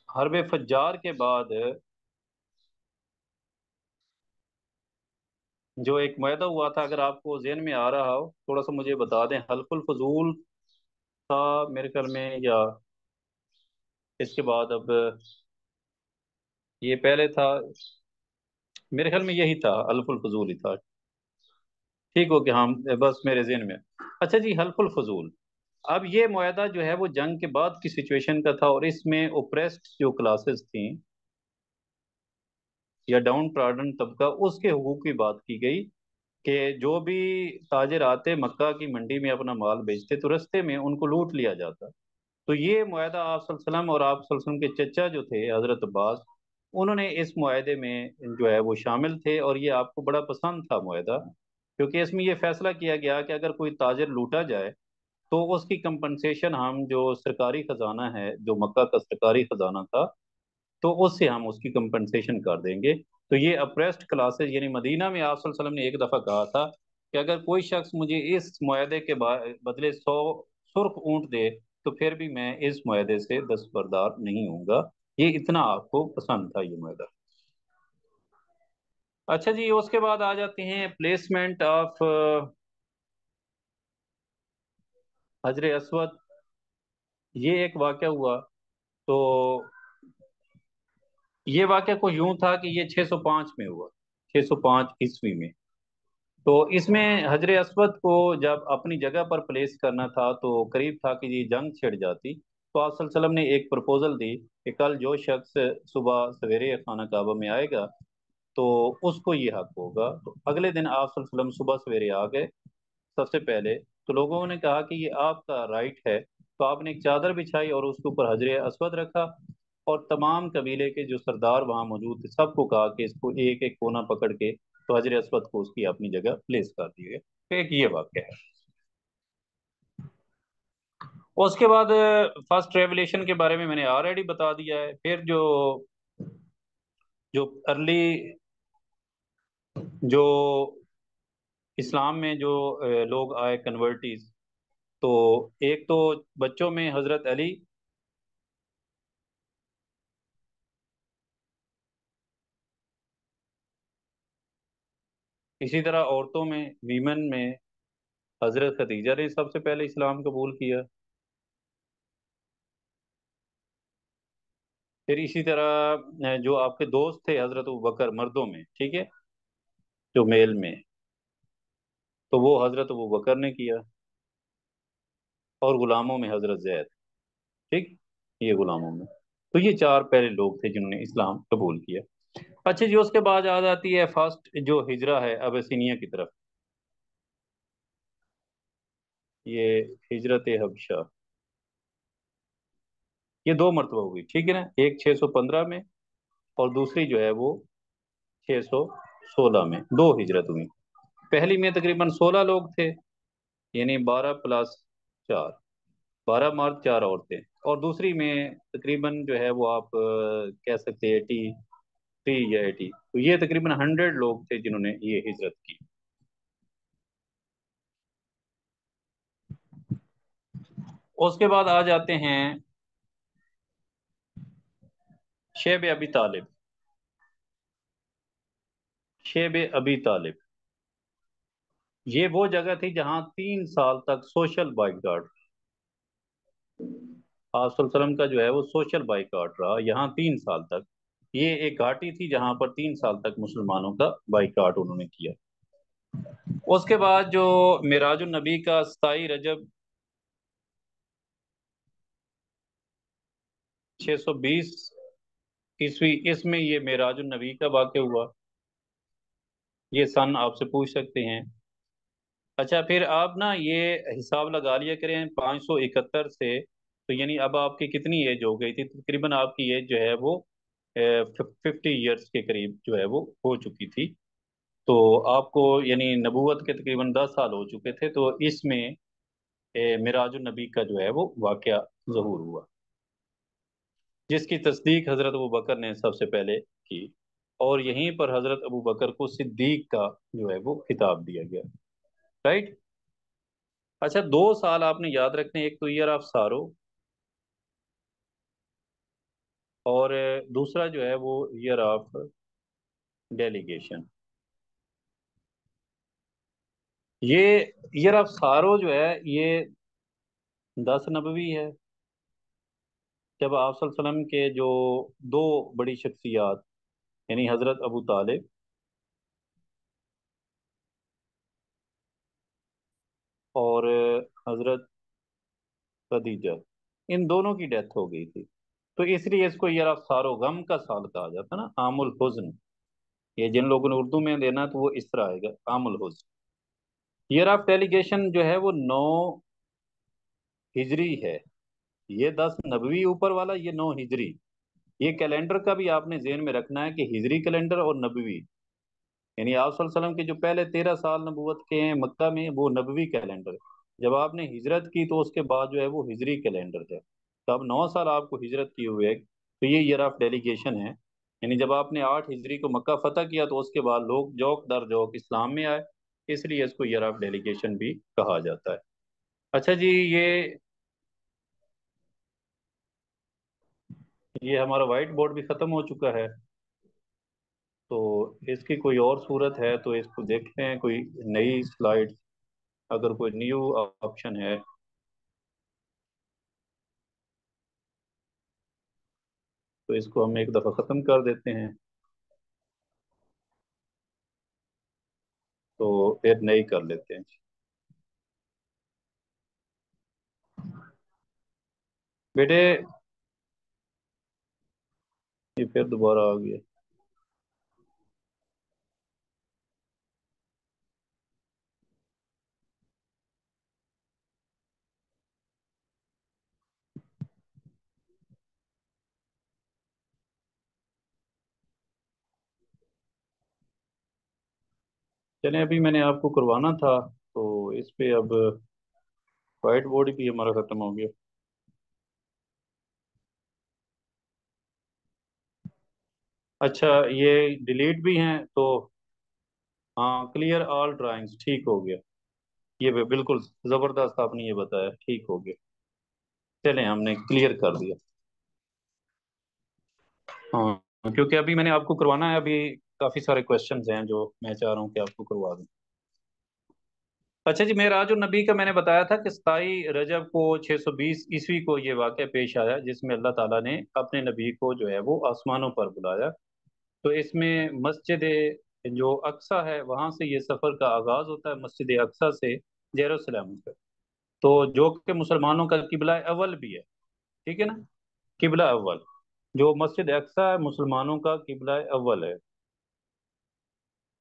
हरब फज्जार के बाद जो एक मैदा हुआ था, अगर आपको जेन में आ रहा हो, थोड़ा सा मुझे बता दें, हल्फुल फजूल था मेरे ख्याल में, या इसके बाद अब, ये पहले था, मेरे ख्याल में यही था, हल्फुल फजूल ही था। ठीक हो गया हाँ बस मेरे जेन में। अच्छा जी, हल्फुल फजूल। अब ये माहा जो है, वो जंग के बाद की सिचुएशन का था और इसमें ओप्रेस्ड जो क्लासेस थी, या डाउन ट्राडन तबका, उसके हकूक की बात की गई कि जो भी ताजर आते मक्का की मंडी में अपना माल बेचते तो रस्ते में उनको लूट लिया जाता। तो ये माहा आप और आप के चचा जो थे, हज़रत अब्बास, उन्होंने इस माहे में जो है वो शामिल थे और ये आपको बड़ा पसंद था माहा क्योंकि इसमें यह फैसला किया गया कि अगर कोई ताजर लूटा जाए तो उसकी कंपनसेशन हम जो सरकारी खजाना है, जो मक्का का सरकारी खजाना था तो उससे हम उसकी कंपनसेशन कर देंगे। तो ये अप्रेस्ड क्लासेज यानी मदीना में आप ने एक दफ़ा कहा था कि अगर कोई शख्स मुझे इस मुआदे के बदले सौ सुर्ख ऊँट दे तो फिर भी मैं इस मुआदे से दस्तबरदार नहीं हूँगा ये इतना आपको पसंद था ये मुआदा। अच्छा जी, उसके बाद आ जाते हैं प्लेसमेंट ऑफ़ हजर असवद। ये एक वाक़ हुआ तो ये वाक़ को यूँ था कि ये 605 में हुआ 605 ईस्वी में। तो इसमें हजर असवद को जब अपनी जगह पर प्लेस करना था तो करीब था कि ये जंग छिड़ जाती तो आप ने एक प्रपोजल दी कि कल जो शख्स सुबह सवेरे खाना काबा में आएगा तो उसको ये हक होगा। तो अगले दिन आप सुबह सवेरे आ गए। सबसे पहले तो लोगों ने कहा कि ये आपका राइट है। तो आपने एक चादर बिछाई और उसके ऊपर हजर असवद रखा और तमाम कबीले के जो सरदार वहाँ मौजूद थे, सबको कहा कि इसको एक एक कोना पकड़ के तो हजर असवद को उसकी अपनी जगह प्लेस कर दिए। तो एक ये वाक्य है। उसके बाद फ़र्स्ट रेवलेशन के बारे में मैंने ऑलरेडी बता दिया है। फिर जो जो अर्ली जो इस्लाम में जो लोग आए कन्वर्टीज तो एक तो बच्चों में हज़रत अली इसी तरह औरतों में, वीमेन में, हज़रत खदीजा ने सबसे पहले इस्लाम कबूल किया। फिर इसी तरह जो आपके दोस्त थे हज़रत बकर मर्दों में, ठीक है? जो मेल में। तो वो हज़रत वो बकर ने किया। और गुलामों में हज़रत जैद, ठीक? ये गुलामों में। तो ये चार पहले लोग थे जिन्होंने इस्लाम कबूल किया। अच्छा जी उसके बाद आ जाती है फ़र्स्ट जो हिजरा है, अबसिनिया की तरफ़। ये हिजरत हबशा। ये दो मरतबा हुई, ठीक है ना? एक 615 में और दूसरी जो है वो 616 में। दो हिजरत हुई। पहली में तकरीबन 16 लोग थे, यानी 12 प्लस चार। बारह मर्द चार औरतें। और दूसरी में तकरीबन जो है वो आप कह सकते हैं एटी थ्री या एटी तो ये तकरीबन हंड्रेड लोग थे जिन्होंने ये हिजरत की। उसके बाद आ जाते हैं शेब अबी तालिब। शेब अबी तालिब। ये वो जगह थी जहाँ तीन साल तक सोशल बाइकआउट आप का जो है वो सोशल बाइकआउट रहा, यहाँ तीन साल तक। ये एक घाटी थी जहाँ पर तीन साल तक मुसलमानों का बाइकाट उन्होंने किया। उसके बाद जो मिराज नबी का सताई रजब 620 ईस्वी, इसमें ये मेराज नबी का वाक्य हुआ। ये सन आपसे पूछ सकते हैं। अच्छा फिर आप ना ये हिसाब लगा लिया करें 571 से तो यानी अब आपकी कितनी एज हो गई थी? तकरीबन आपकी एज जो है वो फिफ्टी ईयर्स के करीब जो है वो हो चुकी थी। तो आपको यानी नबूवत के तकरीबन दस साल हो चुके थे तो इसमें मिराज नबी का जो है वो वाक़ जहूर हुआ। जिसकी तस्दीक हज़रत अबू बकर ने सबसे पहले की और यहीं पर हज़रत अबू बकर को सिद्दीक का जो है वो खिताब दिया गया। राइट? अच्छा दो साल आपने याद रखने एक तो ईयर ऑफ़ सारो और दूसरा जो है वो ईयर ऑफ़ डेलीगेशन ये ईयर ऑफ़ सारो जो है, ये दस नबवी है। जब आप के जो दो बड़ी शख्सियात, यानी हज़रत अबू तालिब और हज़रत खदीजा, इन दोनों की डेथ हो गई थी। तो इसलिए इसको यार सारो गम का साल कहा जाता है ना, आमुल हुजन। ये जिन लोगों ने उर्दू में देना तो वो इस तरह आएगा, आमुल हुजन। ईयर ऑफ़ डेलीगेशन जो है, वो नौ हिजरी है। ये दस नबवी ऊपर वाला, ये नौ हिजरी। ये कैलेंडर का भी आपने जेन में रखना है कि हिजरी कैलेंडर और नबवी। यानी आप के जो पहले तेरह साल नबूवत के हैं मक्का में, वो नबवी कैलेंडर। जब आपने हिजरत की तो उसके बाद जो है, वो हिजरी कैलेंडर है। तो अब नौ साल आपको हिजरत किए हुए तो ये ईयर ऑफ़ डेलीगेशन है। यानी जब आपने आठ हिजरी को मक्का फतह किया तो उसके बाद लोग जौक दर जौक इस्लाम में आए, इसलिए इसको ईयर ऑफ़ डेलीगेशन भी कहा जाता है। अच्छा जी, ये ये हमारा वाइट बोर्ड भी ख़त्म हो चुका है। तो इसकी कोई और सूरत है तो इसको देखते हैं, कोई नई स्लाइड अगर कोई न्यू ऑप्शन है। तो इसको हम एक दफ़ा ख़त्म कर देते हैं। तो फिर नहीं कर लेते हैं। बेटे, ये फिर दोबारा आ गया। चले, अभी मैंने आपको करवाना था तो इस पे अब वाइट बोर्ड भी हमारा ख़त्म हो गया। अच्छा ये डिलीट भी हैं तो हाँ क्लियर ऑल ड्राइंग्स ठीक हो गया। ये बिल्कुल ज़बरदस्त आपने ये बताया, ठीक हो गया। चलें, हमने क्लियर कर दिया। हाँ क्योंकि अभी मैंने आपको करवाना है, अभी काफ़ी सारे क्वेश्चंस हैं जो मैं चाह रहा हूँ कि आपको करवा दूँ। अच्छा जी, मेराज नबी का मैंने बताया था कि सताई रजब को 620 ईस्वी को ये वाक़ पेश आया, जिसमें अल्लाह ताला ने अपने नबी को जो है वो आसमानों पर बुलाया। तो इसमें मस्जिद जो अक्सा है, वहाँ से ये सफ़र का आगाज़ होता है, मस्जिद अक्सा से जेरूसलम से तो जो कि मुसलमानों का किबला अव्वल भी है, ठीक है ना? किबला अव्वल। जो मस्जिद अक्सा है, मुसलमानों का किबला अव्वल है।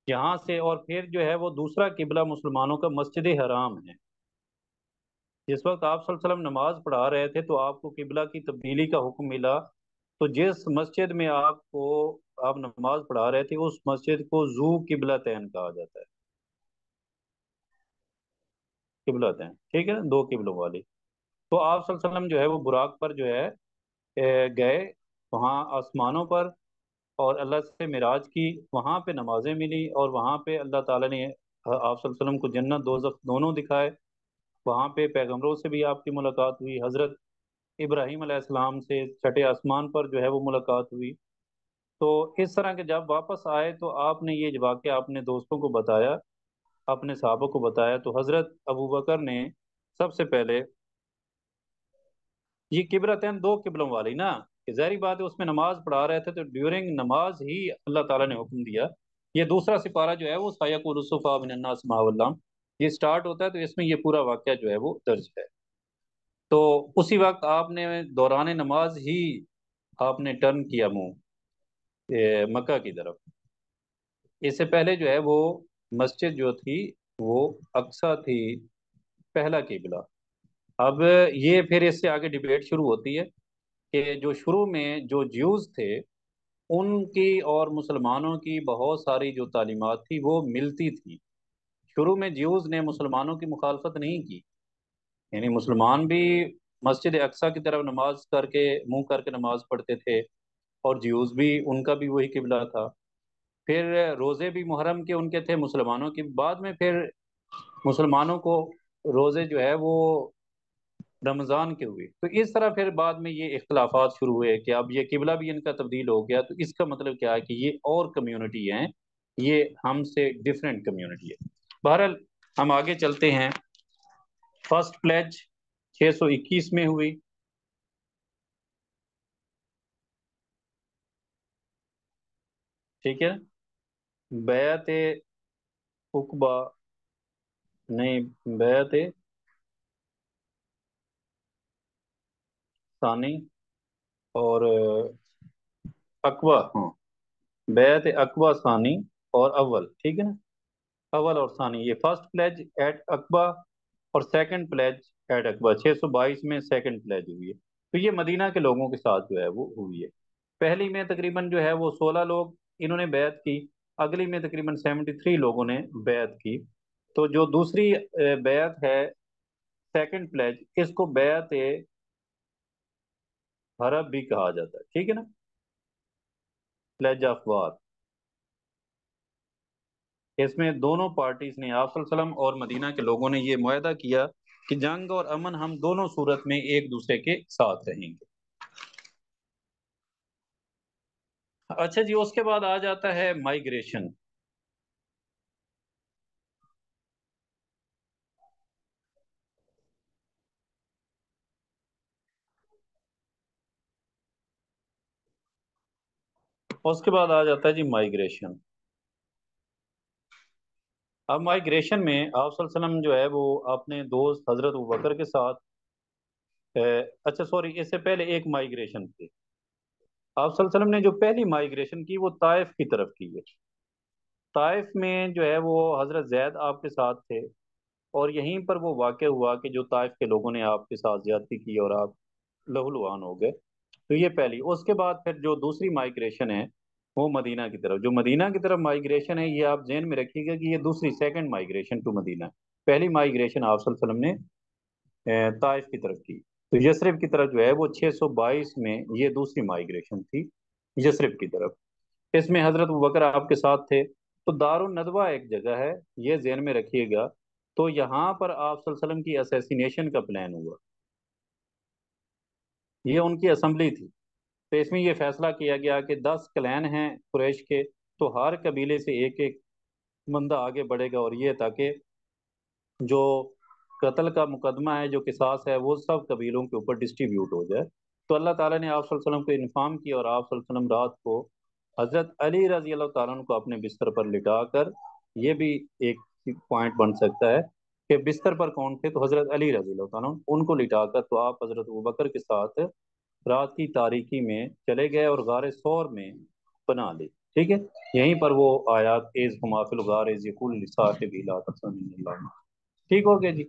यहाँ से और फिर जो है वो दूसरा किबला मुसलमानों का मस्जिद हराम है। जिस वक्त आप वसल्लम नमाज़ पढ़ा रहे थे तो आपको किबला की तब्दीली का हुक्म मिला। तो जिस मस्जिद में आपको आप नमाज़ पढ़ा रहे थे, उस मस्जिद को जू किबला तैन कहा जाता है। किबला तैन, ठीक है ना? दो किबलों वाली। तो आप वसल्लम जो है वो बुराक पर जो है गए। वहाँ आसमानों पर और अल्लाह से मिराज की, वहाँ पे नमाजें मिली और वहाँ पे अल्लाह ताला ने आप वसल्लम को जन्नत दोज़ख दोनों दिखाए। वहाँ पे पैगम्बरों से भी आपकी मुलाकात हुई, हज़रत इब्राहिम अलैहिस्सलाम से छठे आसमान पर जो है वो मुलाकात हुई। तो इस तरह के जब वापस आए तो आपने ये वाक़ अपने दोस्तों को बताया, अपने साहबों को बताया तो हज़रत अबू बकर ने सबसे पहले, ये किबलतैन दो किबलों वाली ना? कि जहरी बात है, उसमें नमाज़ पढ़ा रहे थे तो ड्यूरिंग नमाज़ ही अल्लाह ताला ने हुक्म दिया। ये दूसरा सिपारा जो है, वो सायकुलसफ़ाबिनन्नासमावल्लाम ये स्टार्ट होता है तो इसमें ये पूरा वाक़ जो है, वो दर्ज है। तो उसी वक्त आपने दौरान नमाज़ ही आपने टर्न किया मुँह मक्का की तरफ़। इससे पहले जो है, वो मस्जिद जो थी, वो अक्सा थी, पहला किबला। अब ये फिर इससे आगे डिबेट शुरू होती है। कि जो शुरू में जो ज्यूज थे, उनकी और मुसलमानों की बहुत सारी जो तालीमात थी, वो मिलती थी। शुरू में ज्यूज ने मुसलमानों की मुखालफत नहीं की। यानी मुसलमान भी मस्जिद अक्सा की तरफ़ नमाज़ करके, मुँह करके नमाज़ पढ़ते थे और ज्यूज भी, उनका भी वही किबला था। फिर रोज़े भी मुहर्रम के उनके थे, मुसलमानों के। बाद में फिर मुसलमानों को रोज़े जो है वो रमज़ान के हुए। तो इस तरह फिर बाद में ये इख्तलाफात शुरू हुए कि अब ये किबला भी इनका तब्दील हो गया तो इसका मतलब क्या है कि ये और कम्युनिटी हैं, ये हमसे डिफरेंट कम्युनिटी है। बहरहाल, हम आगे चलते हैं। फ़र्स्ट प्लेज 621 में हुई। ठीक है? बैत उकबा, नहीं, बैत सानी और अकवा। हाँ। बैत अकवा सानी और अव्वल ठीक है ना? अव्वल और सानी ये फ़र्स्ट प्लेज एट अकबा और सेकंड प्लेज एट अकबा 622 में सेकंड प्लेज हुई है। तो ये मदीना के लोगों के साथ जो है वो हुई है। पहली में तकरीबन जो है वो सोलह लोग इन्होंने बैत की अगली में तकरीबन सेवेंटी थ्री लोगों ने बैत की। तो जो दूसरी बैत है सेकंड प्लेज इसको बैत हरब भी कहा जाता है, ठीक है ना? प्लेज ऑफ़ वार इसमें दोनों पार्टीज़ ने आपसलम और मदीना के लोगों ने यह मुहिदा किया कि जंग और अमन हम दोनों सूरत में एक दूसरे के साथ रहेंगे। अच्छा जी, उसके बाद आ जाता है माइग्रेशन उसके बाद आ जाता है जी माइग्रेशन अब माइग्रेशन में आप जो है वो अपने दोस्त हज़रत बकर के साथ ए, अच्छा सॉरी इससे पहले एक माइग्रेशन थी आप ने जो पहली माइग्रेशन की वो ताइफ की तरफ़ की है। ताइफ में जो है वो हज़रत जैद आपके साथ थे और यहीं पर वो वाक़ हुआ कि जो ताइफ के लोगों ने आपके साथ ज्यादती की और आप लहूलुहान हो गए। तो ये पहली। उसके बाद फिर जो दूसरी माइग्रेशन है, वो मदीना की तरफ़। जो मदीना की तरफ़ माइग्रेशन है, ये आप जहन में रखिएगा कि ये दूसरी सेकंड माइग्रेशन टू मदीना। पहली माइग्रेशन आप ने ताइफ की तरफ़ की। तो यसरफ की तरफ़ जो है, वो 622 में ये दूसरी माइग्रेशन थी यसरफ की तरफ़। इसमें हज़रत बकर आपके साथ थे। तो दारुन नदवा एक जगह है, ये जहन में रखिएगा। तो यहाँ पर आप की असैसिनेशन का प्लान हुआ। ये उनकी असम्बली थी। तो इसमें यह फैसला किया गया कि दस क्लैन हैं कुरैश के तो हर कबीले से एक एक बंदा आगे बढ़ेगा और ये ताकि जो कत्ल का मुकदमा है, जो किसास है, वो सब कबीलों के ऊपर डिस्ट्रीब्यूट हो जाए। तो अल्लाह ताला ने आप वसल्लम को इन्फॉर्म किया और आप वसल्लम रात को हज़रत अली रज़ी अल्लाह को अपने बिस्तर पर लिटा कर, ये भी एक पॉइंट बन सकता है। कि बिस्तर पर कौन थे? तो हज़रत अली रज़ी उनको लिटाकर तो आप हज़रत बकर के साथ रात की तारीकी में चले गए और गार सौर में बना ली। ठीक है? यहीं पर वो आयात एज हुमाफिल ठीक हो गया जी।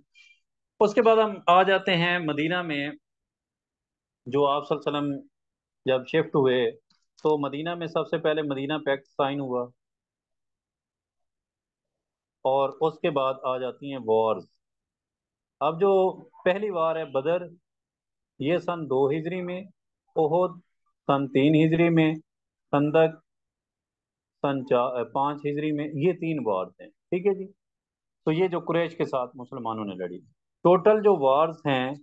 उसके बाद हम आ जाते हैं मदीना में, जो आप सल्लम जब शिफ्ट हुए तो मदीना में सबसे पहले मदीना पैक्ट साइन हुआ। और उसके बाद आ जाती हैं वॉर्स अब जो पहली वार है बदर ये सन दो हिजरी में ओहद सन तीन हिजरी में खंदक सन चार पाँच हिजरी में ये तीन वार्स हैं। ठीक है जी? तो ये जो कुरैश के साथ मुसलमानों ने लड़ी। टोटल जो वार्स हैं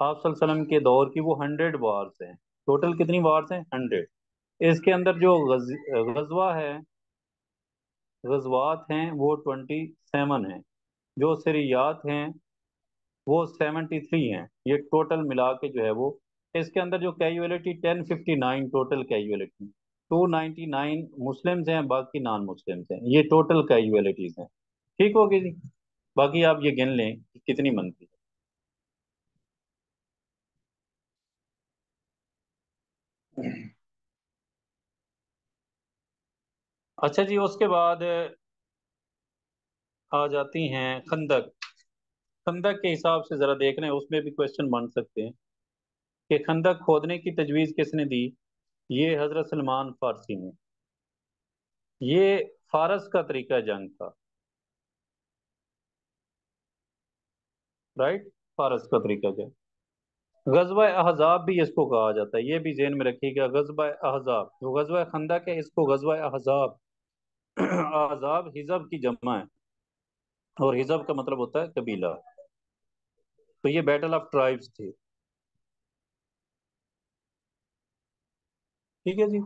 आप सल्लम के दौर की वो हंड्रेड वार्स हैं। टोटल कितनी वार्स हैं? हंड्रेड इसके अंदर जो गज, गजवा है गजवात हैं, वो ट्वेंटी सेवन हैं। जो सरियात हैं, वो सेवेंटी थ्री हैं। ये टोटल मिला के जो है वो, इसके अंदर जो casualty ten fifty nine total casualty two ninety nine Muslims हैं, बाकी नॉन मुस्लिम्स हैं। ये टोटल कैजुअलिटीज हैं। ठीक होगी जी? बाकी आप ये गिन लें कि कितनी बनती है। अच्छा जी, उसके बाद आ जाती हैं खंदक। खंदक के हिसाब से ज़रा देख रहे हैं उसमें भी क्वेश्चन बन सकते हैं। कि खंदक खोदने की तजवीज़ किसने दी? ये हज़रत सलमान फारसी ने। ये फारस का तरीका जंग था राइट फारस का तरीका क्या? गजबा अहजाब भी इसको कहा जाता है। ये भी जेन में रखिएगा, गजब अहजाब। जो गजबा खंदक है, इसको गजब अहजाब अहजाब हिजब की जमा है। और हिजब का मतलब होता है कबीला। तो ये बैटल ऑफ़ ट्राइब्स थी। ठीक है जी।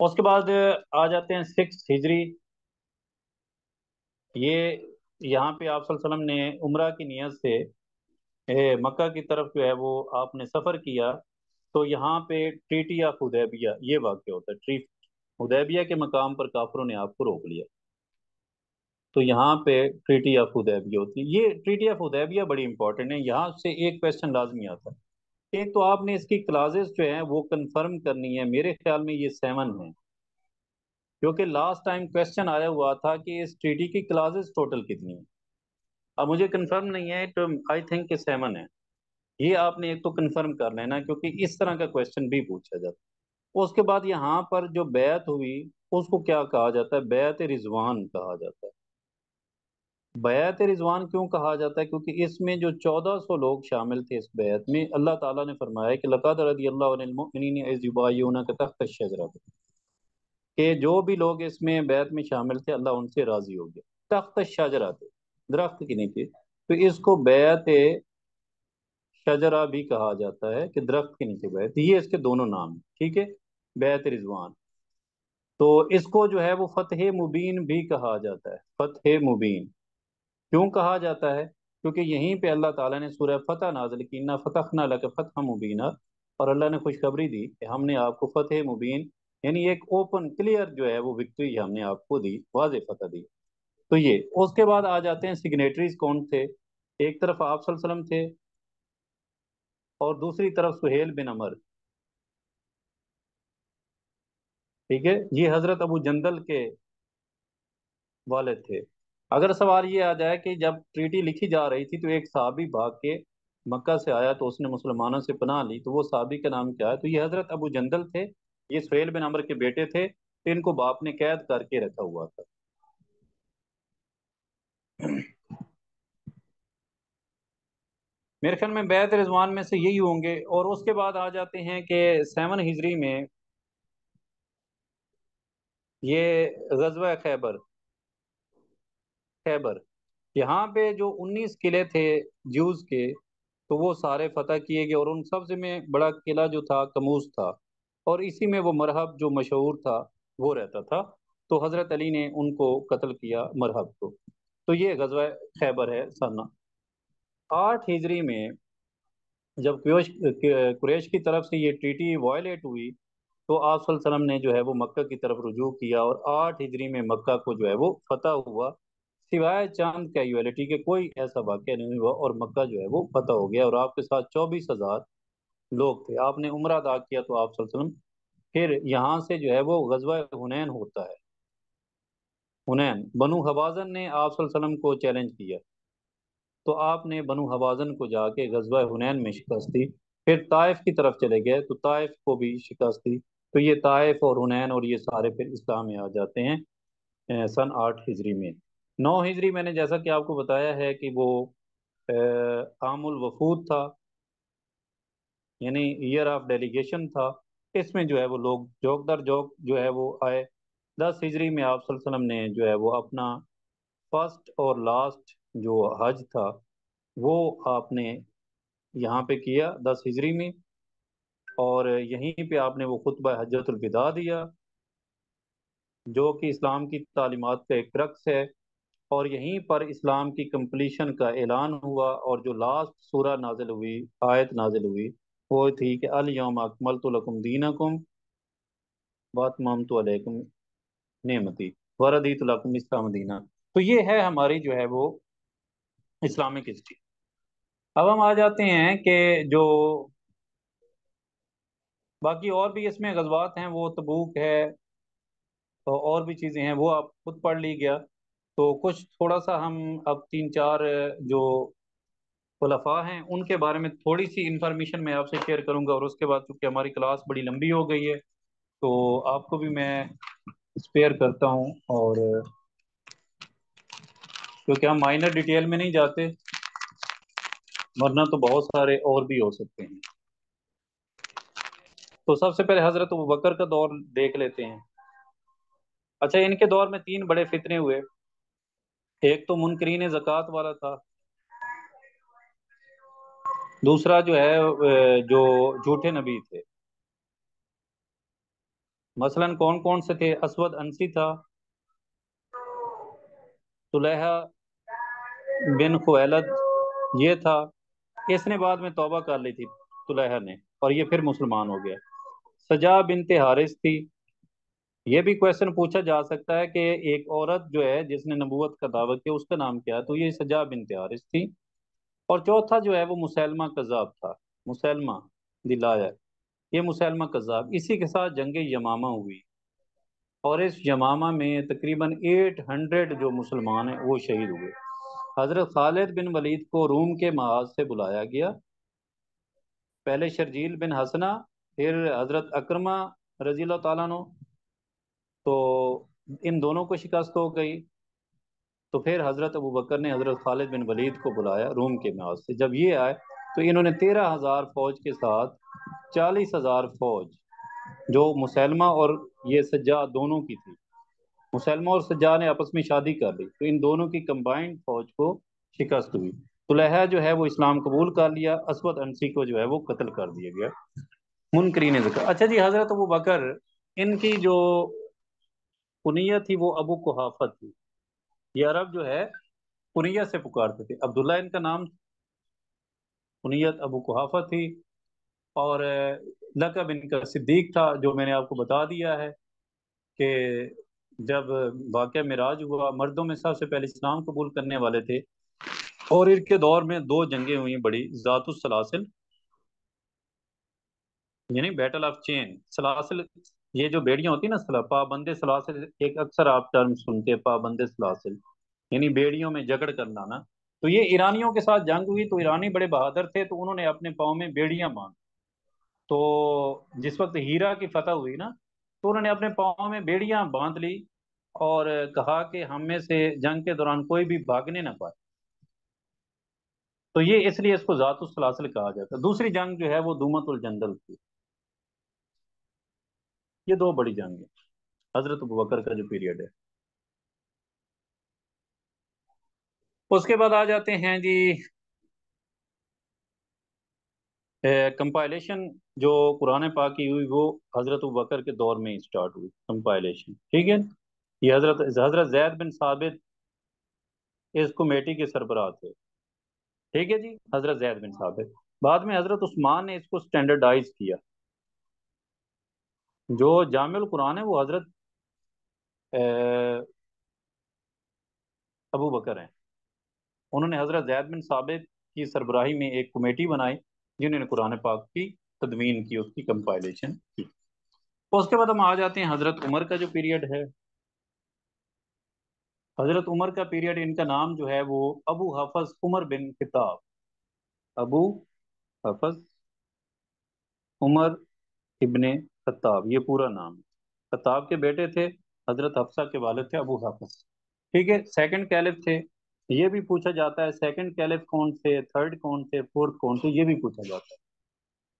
उसके बाद आ जाते हैं सिक्स हिजरी। ये यहाँ पे आप ने उम्र की नीयत से मक्का की तरफ़ जो है वो आपने सफ़र किया। तो यहाँ पे ट्रीटी ऑफ़ उदैबिया ये वाक्य होता है, ट्री उदैबिया के मकाम पर काफरों ने आपको रोक लिया। तो यहाँ पे ट्रीटी ऑफ़ उदैबिया होती है। ये ट्रीटी ऑफ़ उदैबिया बड़ी इंपॉर्टेंट है। यहाँ से एक क्वेश्चन लाजमी आता है। एक तो आपने इसकी क्लासेस जो है, वो कंफर्म करनी है। मेरे ख्याल में ये सेवन है। क्योंकि लास्ट टाइम क्वेश्चन आया हुआ था कि इस ट्रीटी की क्लासेस टोटल कितनी है। अब मुझे कंफर्म नहीं है तो आई थिंक सेवन है। ये आपने एक तो कंफर्म कर लेना क्योंकि इस तरह का क्वेश्चन भी पूछा जाता उसके बाद यहाँ पर जो बैत हुई, उसको क्या कहा जाता है? बैत रिजवान कहा जाता है। बैत रिजवान क्यों कहा जाता है? क्योंकि इसमें जो 1400 लोग शामिल थे इस बैत में, अल्लाह ताला ने फरमाया कि लक़द इज़ युबाय्यूनका तहत अश-शजरा कि जो भी लोग इसमें बैत में शामिल थे, अल्लाह उनसे राज़ी हो गया। तख्त शजरा थे, दरख्त की नीचे तो इसको बैत शजरा भी कहा जाता है कि दरख्त के नीचे बैत ये इसके दोनों नाम ठीक है? बैत रिजवान। तो इसको जो है वो फतेह मुबीन भी कहा जाता है, फतेह मुबीन। क्यों कहा जाता है? क्योंकि यहीं पे अल्लाह ताला ने सूरह फतह नाजिल की ना फतहना लक फतह मुबीना, और अल्लाह ने खुशखबरी दी कि हमने आपको फतेह मुबीन, यानी एक ओपन, क्लियर जो है वो विक्ट्री हमने आपको दी, वाज फतह दी। तो ये, उसके बाद आ जाते हैं सिग्नेटरीज कौन थे? एक तरफ़ आप सल्लम थे और दूसरी तरफ़ सुहेल बिन अमर। ठीक है? ये हज़रत अबू जंदल के वाले थे। अगर सवाल ये आ जाए कि जब ट्रीटी लिखी जा रही थी तो एक साहबी भाग के मक्का से आया तो उसने मुसलमानों से पनाह ली तो वो साहबी का नाम क्या है? तो ये हज़रत अबू जंदल थे, ये सुहेल बिन अमर के बेटे थे तो इनको बाप ने कैद करके रखा हुआ था। मेरे ख्याल में बैत रिजवान में से यही होंगे, और उसके बाद आ जाते हैं कि सेवन हिजरी में ये गजवा खैबर खैबर, यहाँ पे जो 19 किले थे जूस के तो वो सारे फतह किए गए, और उन सबसे में बड़ा किला जो था, कमूस था, और इसी में वो मरहब जो मशहूर था, वो रहता था। तो हज़रत अली ने उनको कत्ल किया मरहब को। तो ये गजवा खैबर है सना आठ हिजरी में जब कुरैश की तरफ़ से ये ट्रीटी वायलेट हुई तो आप सल्लम ने जो है वो मक्का की तरफ़ रुजू किया और आठ हिजरी में मक्का को जो है वो फतह हुआ। सिवाय चाँद कैजुअलिटी के कोई ऐसा वाक्य नहीं हुआ और मक्का जो है वो फतह हो गया और आपके साथ चौबीस हज़ार लोग थे। आपने उम्र अदा किया तो आप फिर यहाँ से जो है वो गजवा हुनैन होता है। हुनैन, बनु हवाजन ने आप को चैलेंज किया। तो आपने बनु हवाजन को जाके गजवा हुनैन में शिकस्त दी फिर ताइफ की तरफ़ चले गए तो ताइफ को भी शिकस्त दी तो ये ताइफ और हुनैन और ये सारे फिर इस्लाम में आ जाते हैं सन आठ हिजरी में। नौ हिजरी मैंने जैसा कि आपको बताया है कि वो आमुल वफूद था, यानी ईयर ऑफ़ डेलीगेशन था। इसमें जो है वो लोग जोक दर जोक जो है वो आए। दस हिजरी में आप वसल्लम ने जो है वो अपना फ़र्स्ट और लास्ट जो हज था, वो आपने यहाँ पे किया दस हिजरी में और यहीं पे आपने वो खुतबा हजरतुलविदा दिया, जो कि इस्लाम की तालीमत का एक रक्स है और यहीं पर इस्लाम की कंप्लीशन का ऐलान हुआ और जो लास्ट सूरा नाजिल हुई, आयत नाजिल हुई, वो थी कि अल यौम अकमल तो लकुम दीनकुम बात ममतु अलैकुम नेमती वरदी तो लकुम इस्लाम दीना। तो ये है हमारी जो है वो इस्लामिक हिस्ट्री। अब हम आ जाते हैं कि जो बाकी और भी इसमें गजबात हैं, वो तबूक है तो और भी चीज़ें हैं, वो आप खुद पढ़ ली गया तो कुछ थोड़ा सा हम अब तीन चार जो खलफा हैं, उनके बारे में थोड़ी सी इंफॉर्मेशन मैं आपसे शेयर करूँगा और उसके बाद चूँकि हमारी क्लास बड़ी लंबी हो गई है तो आपको भी मैं स्पेयर करता हूँ और क्योंकि हम माइनर डिटेल में नहीं जाते, वरना तो बहुत सारे और भी हो सकते हैं। तो सबसे पहले हज़रत बकर का दौर देख लेते हैं। अच्छा इनके दौर में तीन बड़े फितने हुए। एक तो मुनकरीन जक़ात वाला था। दूसरा जो है जो झूठे नबी थे। मसलन कौन कौन से थे? असवद अंसी था। सुलेहा बिन खुलद ये था, इसने बाद में तौबा कर ली थी सुलेहा ने, और ये फिर मुसलमान हो गया। सजा बिन हारिस थी। ये भी क्वेश्चन पूछा जा सकता है कि एक औरत जो है, जिसने नबूवत का दावा किया, उसका नाम क्या तो ये सजा बिन हारिस थी। और चौथा जो है, वो मुसलमा कजाब था। मुसलमा, दिलाया। ये मुसलमा कजाब। इसी के साथ जंग यमामा हुई। और इस यमामा में तकरीबन 800 जो मुसलमान हैं, वो शहीद हुए। हज़रत खालिद बिन वलीद को रूम के महाज से बुलाया गया। पहले शर्जील बिन हसना, फिर हज़रत अक्रमा रज़ी तु तो इन दोनों को शिकस्त हो गई। तो फिर हज़रत अबू बकर ने हज़रत खालिद बिन वलीद को बुलाया रूम के महाज से। जब ये आए तो इन्होंने तेरह हज़ार फौज के साथ चालीस हज़ार फौज, जो मुसलमा और ये सज्जा दोनों की थी मुसलमा और सज्जा ने आपस में शादी कर ली। तो इन दोनों की कंबाइंड फौज को शिकस्त हुई। तुलहा जो है वो इस्लाम कबूल कर लिया, असवद अंसी को जो है वो कत्ल कर दिया गया। मुनकरीन अच्छा जी, हज़रत अबू बकर, इनकी जो कुनीत थी वो अबू कुहाफत थी। ये अरब जो है कुनिया से पुकारते थे। अब्दुल्ला इनका नाम कुनियत अबू कुहाफा थी और लकब इनका सिद्दीक था, जो मैंने आपको बता दिया है कि जब वाक़ मिराज हुआ, मर्दों में सबसे पहले इस्लाम कबूल करने वाले थे। और इनके दौर में दो जंगें हुई बड़ी ज़ातुसलासिल यानी बैटल ऑफ़ चेन सलासिल, ये जो बेड़ियाँ होती ना पाबंदे सलासिल, एक अक्सर आप टर्म सुनते हैं, पाबंदे सलासिल। यानी बेड़ियों में झगड़ करना ना। तो ये ईरानियों के साथ जंग हुई तो ईरानी बड़े बहादुर थे तो उन्होंने अपने पाँव में बेड़ियाँ बाँध। तो जिस वक्त हीरा की फतह हुई ना तो उन्होंने अपने पाँव में बेड़ियाँ बाँध ली और कहा कि हम में से जंग के दौरान कोई भी भागने ना पाए। तो ये इसलिए इसको जातुसलासिल कहा जाता है। दूसरी जंग जो है वो दूमतुल जंदल थी ये दो बड़ी जंग है। हज़रत बकर का जो पीरियड है। उसके बाद आ जाते हैं जी कंपाइलेशन जो कुरान पाक की हुई, वो हज़रत बकर के दौर में स्टार्ट हुई कंपाइलेशन ठीक है? ये हज़रत हज़रत जैद बिन साबित इस कमेटी के सरबराह थे, ठीक है जी? हज़रत जैद बिन साबित। बाद में हज़रत उस्मान ने इसको स्टैंडर्डाइज किया। जो जामिल कुरान है, वो हज़रत अबू बकर हैं। उन्होंने हज़रत जैद बिन साबित की सरबराही में एक कमेटी बनाई, जिन्होंने कुरान पाक की तदवीन की, उसकी कंपाइलेशन की। उसके बाद हम आ जाते हैं हज़रत उमर का जो पीरियड है। हज़रत उमर का पीरियड इनका नाम जो है वो अबू हफज उमर बिन खिताब। अबू हफज उमर इब्ने खताब ये पूरा नाम। है खताब के बेटे थे, हज़रत हफ्सा के वालिद थे, अबू हाफिज। ठीक है सेकंड कैलिफ थे, ये भी पूछा जाता है सेकंड कैलिफ कौन थे थर्ड कौन थे फोर्थ कौन थे, ये भी पूछा जाता है।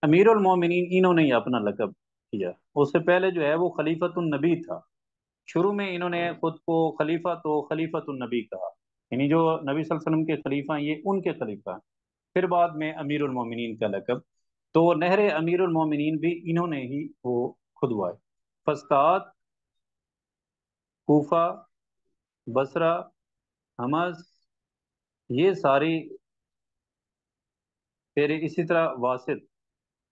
अमीर मोमिन इन्होंने ही अपना लकब किया। उससे पहले जो है वो खलीफतुलनबी था। शुरू में इन्होंने खुद को खलीफा तो खलीफतुलनबी कहा। यानी जो नबी वसल्लम के खलीफा ये उनके खलीफा फिर बाद में अमीर मोमिन का लकब। तो नहर अमीर मोमिन भी इन्होंने ही वो खुदवाए। फस्ताद कोफा बसरा हमस ये सारी फिर इसी तरह वासिद।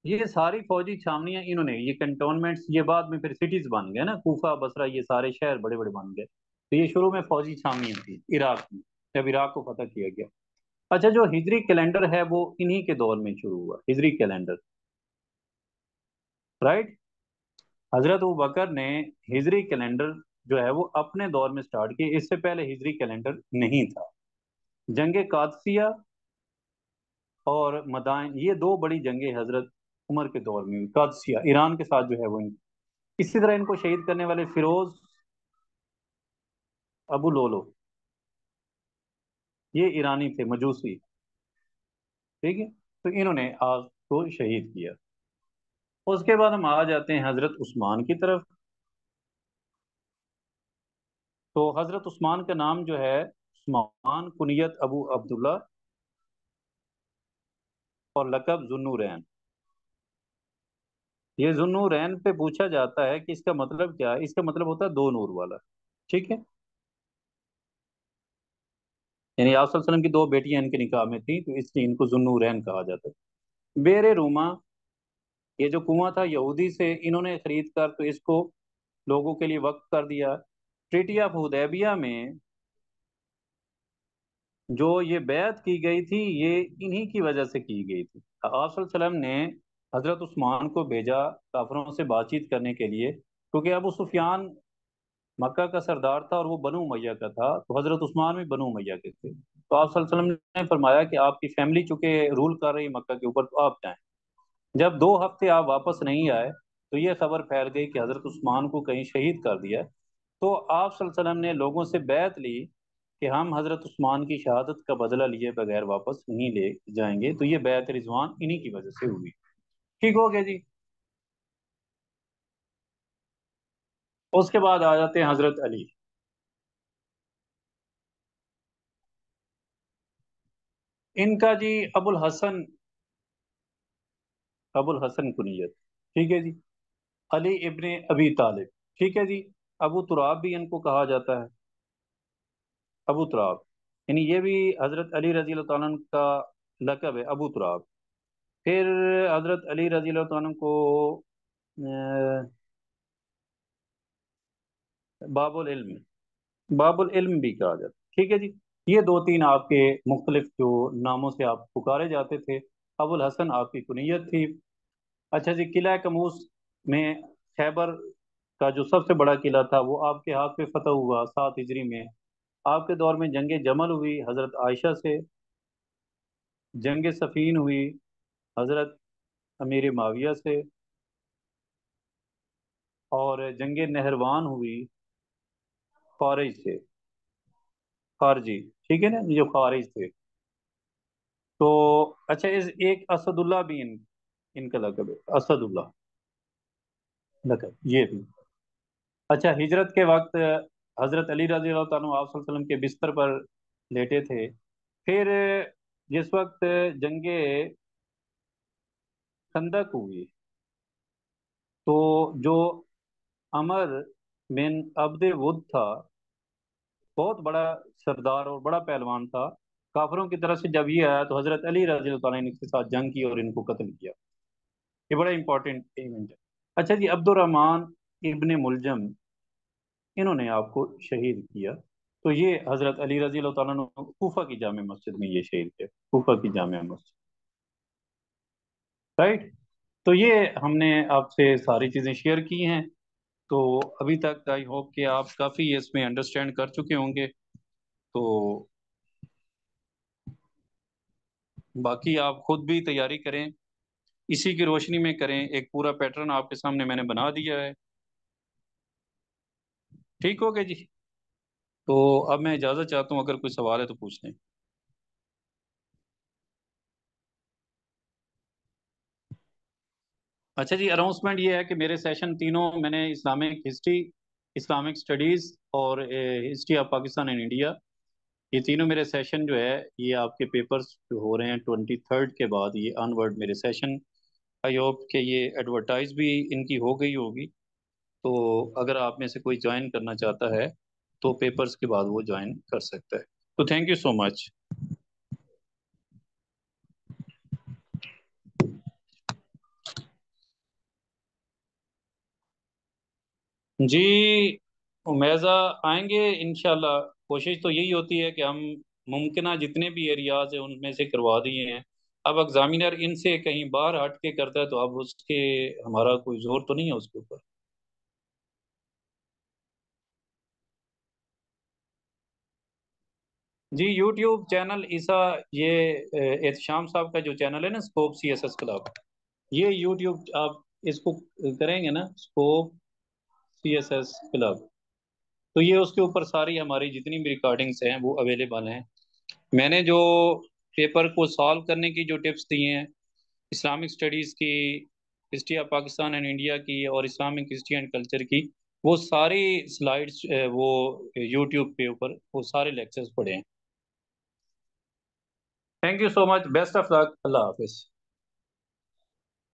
ये सारी फौजी छावनियाँ इन्होंने, ये कंटोनमेंट्स ये बाद में फिर सिटीज़ बन गए ना, कोफा, बसरा, ये सारे शहर बड़े बड़े बन गए। तो ये शुरू में फौजी छावनियाँ थी, इराक में, जब इराक को फतह किया गया। अच्छा जो हिजरी कैलेंडर है, वो इन्हीं के दौर में शुरू हुआ, हिजरी कैलेंडर राइट हज़रत बकर ने हिजरी कैलेंडर जो है, वो अपने दौर में स्टार्ट किया। इससे पहले हिजरी कैलेंडर नहीं था। जंग कादसिया और मदाइन ये दो बड़ी जंगे हज़रत उमर के दौर में कादसिया ईरान के साथ जो है वो इसी तरह इनको शहीद करने वाले फिरोज अबू लोलो। ये ईरानी थे, मजूसी। ठीक है? तो इन्होंने आज को शहीद किया। उसके बाद हम आ जाते हैं हज़रत उस्मान की तरफ़। तो हज़रत उस्मान का नाम जो है, उस्मान कुनियत अबू अब्दुल्ला और लकब जुन्नूरैन। ये जुन्नूरैन पे पूछा जाता है कि इसका मतलब क्या है, इसका मतलब होता है दो नूर वाला, ठीक है? यानी आप की दो बेटियाँ इनके निकाह में थी तो इसलिए इनको जुन्नूरैन कहा जाता है। बेरे रूमा, ये जो कुआँ था यहूदी से इन्होंने खरीद कर तो इसको लोगों के लिए वक्त कर दिया। ट्रिटी ऑफ़ हुदैबिया में जो ये बैत की गई थी, ये इन्हीं की वजह से की गई थी। आप ने हज़रत उस्मान को भेजा काफरों से बातचीत करने के लिए, क्योंकि अबू सुफियान मक्का का सरदार था और वो बनु मैया का था तो हज़रत उस्मान भी बनु मैया के थे। तो आप ने फरमाया कि आपकी फैमिली चूँकि रूल कर रही मक्का के ऊपर तो आप जाएँ। जब दो हफ़्ते आप वापस नहीं आए तो ये खबर फैल गई कि हज़रत उस्मान को कहीं शहीद कर दिया। तो आप ने लोगों से बैत ली कि हम हज़रत उस्मान की शहादत का बदला लिए बगैर वापस नहीं ले जाएँगे। तो ये बैत रिजवान इन्हीं की वजह से हुई। ठीक हो गया जी। उसके बाद आ जाते हैं हज़रत अली। इनका जी अबुल हसन अबुल हसन कुनियत ठीक है जी। अली इब्ने अबी तालिब। ठीक है जी। अबू तुराब भी इनको कहा जाता है। अबू तुराब। यानी ये भी हज़रत अली रज़ी का लकब है, अबू तुराब। फिर हज़रत अली रज़ी को बाबुल इल्म बाबुल इल्म भी कहा जाता ठीक है जी? ये दो तीन आपके मुख्तलिफ़ जो नामों से आप पुकारे जाते थे, अबुल हसन आपकी कुनीत थी। अच्छा जी, किला कमूस में खैबर का जो सबसे बड़ा किला था, वो आपके हाथ पे फतह हुआ सात हिजरी में। आपके दौर में जंग जमल हुई हज़रत आयशा से, जंग सफ़ीन हुई हज़रत अमीर माविया से और जंग नहरवान हुई खारिज से। खारजी, ठीक है ना? जो खारिज थे। तो अच्छा इस एक असदुल्ला भी इन, इनका लकब है। असदुल्ला। लकब, ये भी। अच्छा हिजरत के वक्त हज़रत अली रज़ी अल्लाह के बिस्तर पर लेटे थे। फिर जिस वक्त जंगे खंदक हुई। तो जो अमर बिन अब्द वुद था, बहुत बड़ा सरदार और बड़ा पहलवान था। काफरों की तरफ़ से जब ये आया तो हज़रत अली रज़ी ने इनके साथ जंग की और इनको कत्ल किया। ये बड़ा इंपॉर्टेंट इवेंट है। अच्छा जी अब्दुलरहमान इब्ने मुलजम, इन्होंने आपको शहीद किया। तो ये हज़रत अली रज़ी कूफा की जाम मस्जिद में ये शहीद थे कूफा की जाम मस्जिद। राइट? तो ये हमने आपसे सारी चीज़ें शेयर की हैं। तो अभी तक आई होप कि आप काफ़ी इसमें अंडरस्टैंड कर चुके होंगे। तो बाकी आप खुद भी तैयारी करें। इसी की रोशनी में करें। एक पूरा पैटर्न आपके सामने मैंने बना दिया है। ठीक हो गया जी? तो अब मैं इजाज़त चाहता हूँ, अगर कोई सवाल है तो पूछ लें। अच्छा जी अनाउंसमेंट ये है कि मेरे सेशन तीनों, मैंने इस्लामिक हिस्ट्री इस्लामिक स्टडीज़ और history of Pakistan and India ये तीनों मेरे सेशन जो है, ये आपके पेपर्स जो हो रहे हैं ट्वेंटी थर्ड के बाद, ये अनवर्ड मेरे सेशन आई होप कि ये एडवर्टाइज भी इनकी हो गई होगी। तो अगर आप में से कोई ज्वाइन करना चाहता है तो पेपर्स के बाद वो ज्वाइन कर सकता है। तो थैंक यू सो मच जी, उमेजा आएँगे इनशाला कोशिश तो यही होती है कि हम मुमकिन जितने भी एरियाज़ हैं, उनमें से करवा दिए हैं। अब एग्जामिनर इनसे कहीं बाहर हट के करता है तो अब उसके हमारा कोई ज़ोर तो नहीं है उसके ऊपर। जी यूट्यूब चैनल ईसा, ये एहतशाम साहब का जो चैनल है ना scope C S S club ये यूट्यूब आप इसको करेंगे ना scope C S S club तो ये उसके ऊपर सारी हमारी जितनी भी रिकॉर्डिंग्स हैं, वो अवेलेबल हैं। मैंने जो पेपर को सॉल्व करने की जो टिप्स दिए हैं इस्लामिक स्टडीज़ की history of Pakistan and India की और इस्लामिक हिस्ट्री एंड कल्चर की, वो सारी स्लाइड्स वो यूट्यूब पे ऊपर, वो सारे लेक्चर्स पढ़े हैं। Thank you so much best of luck Allah हाफिज़।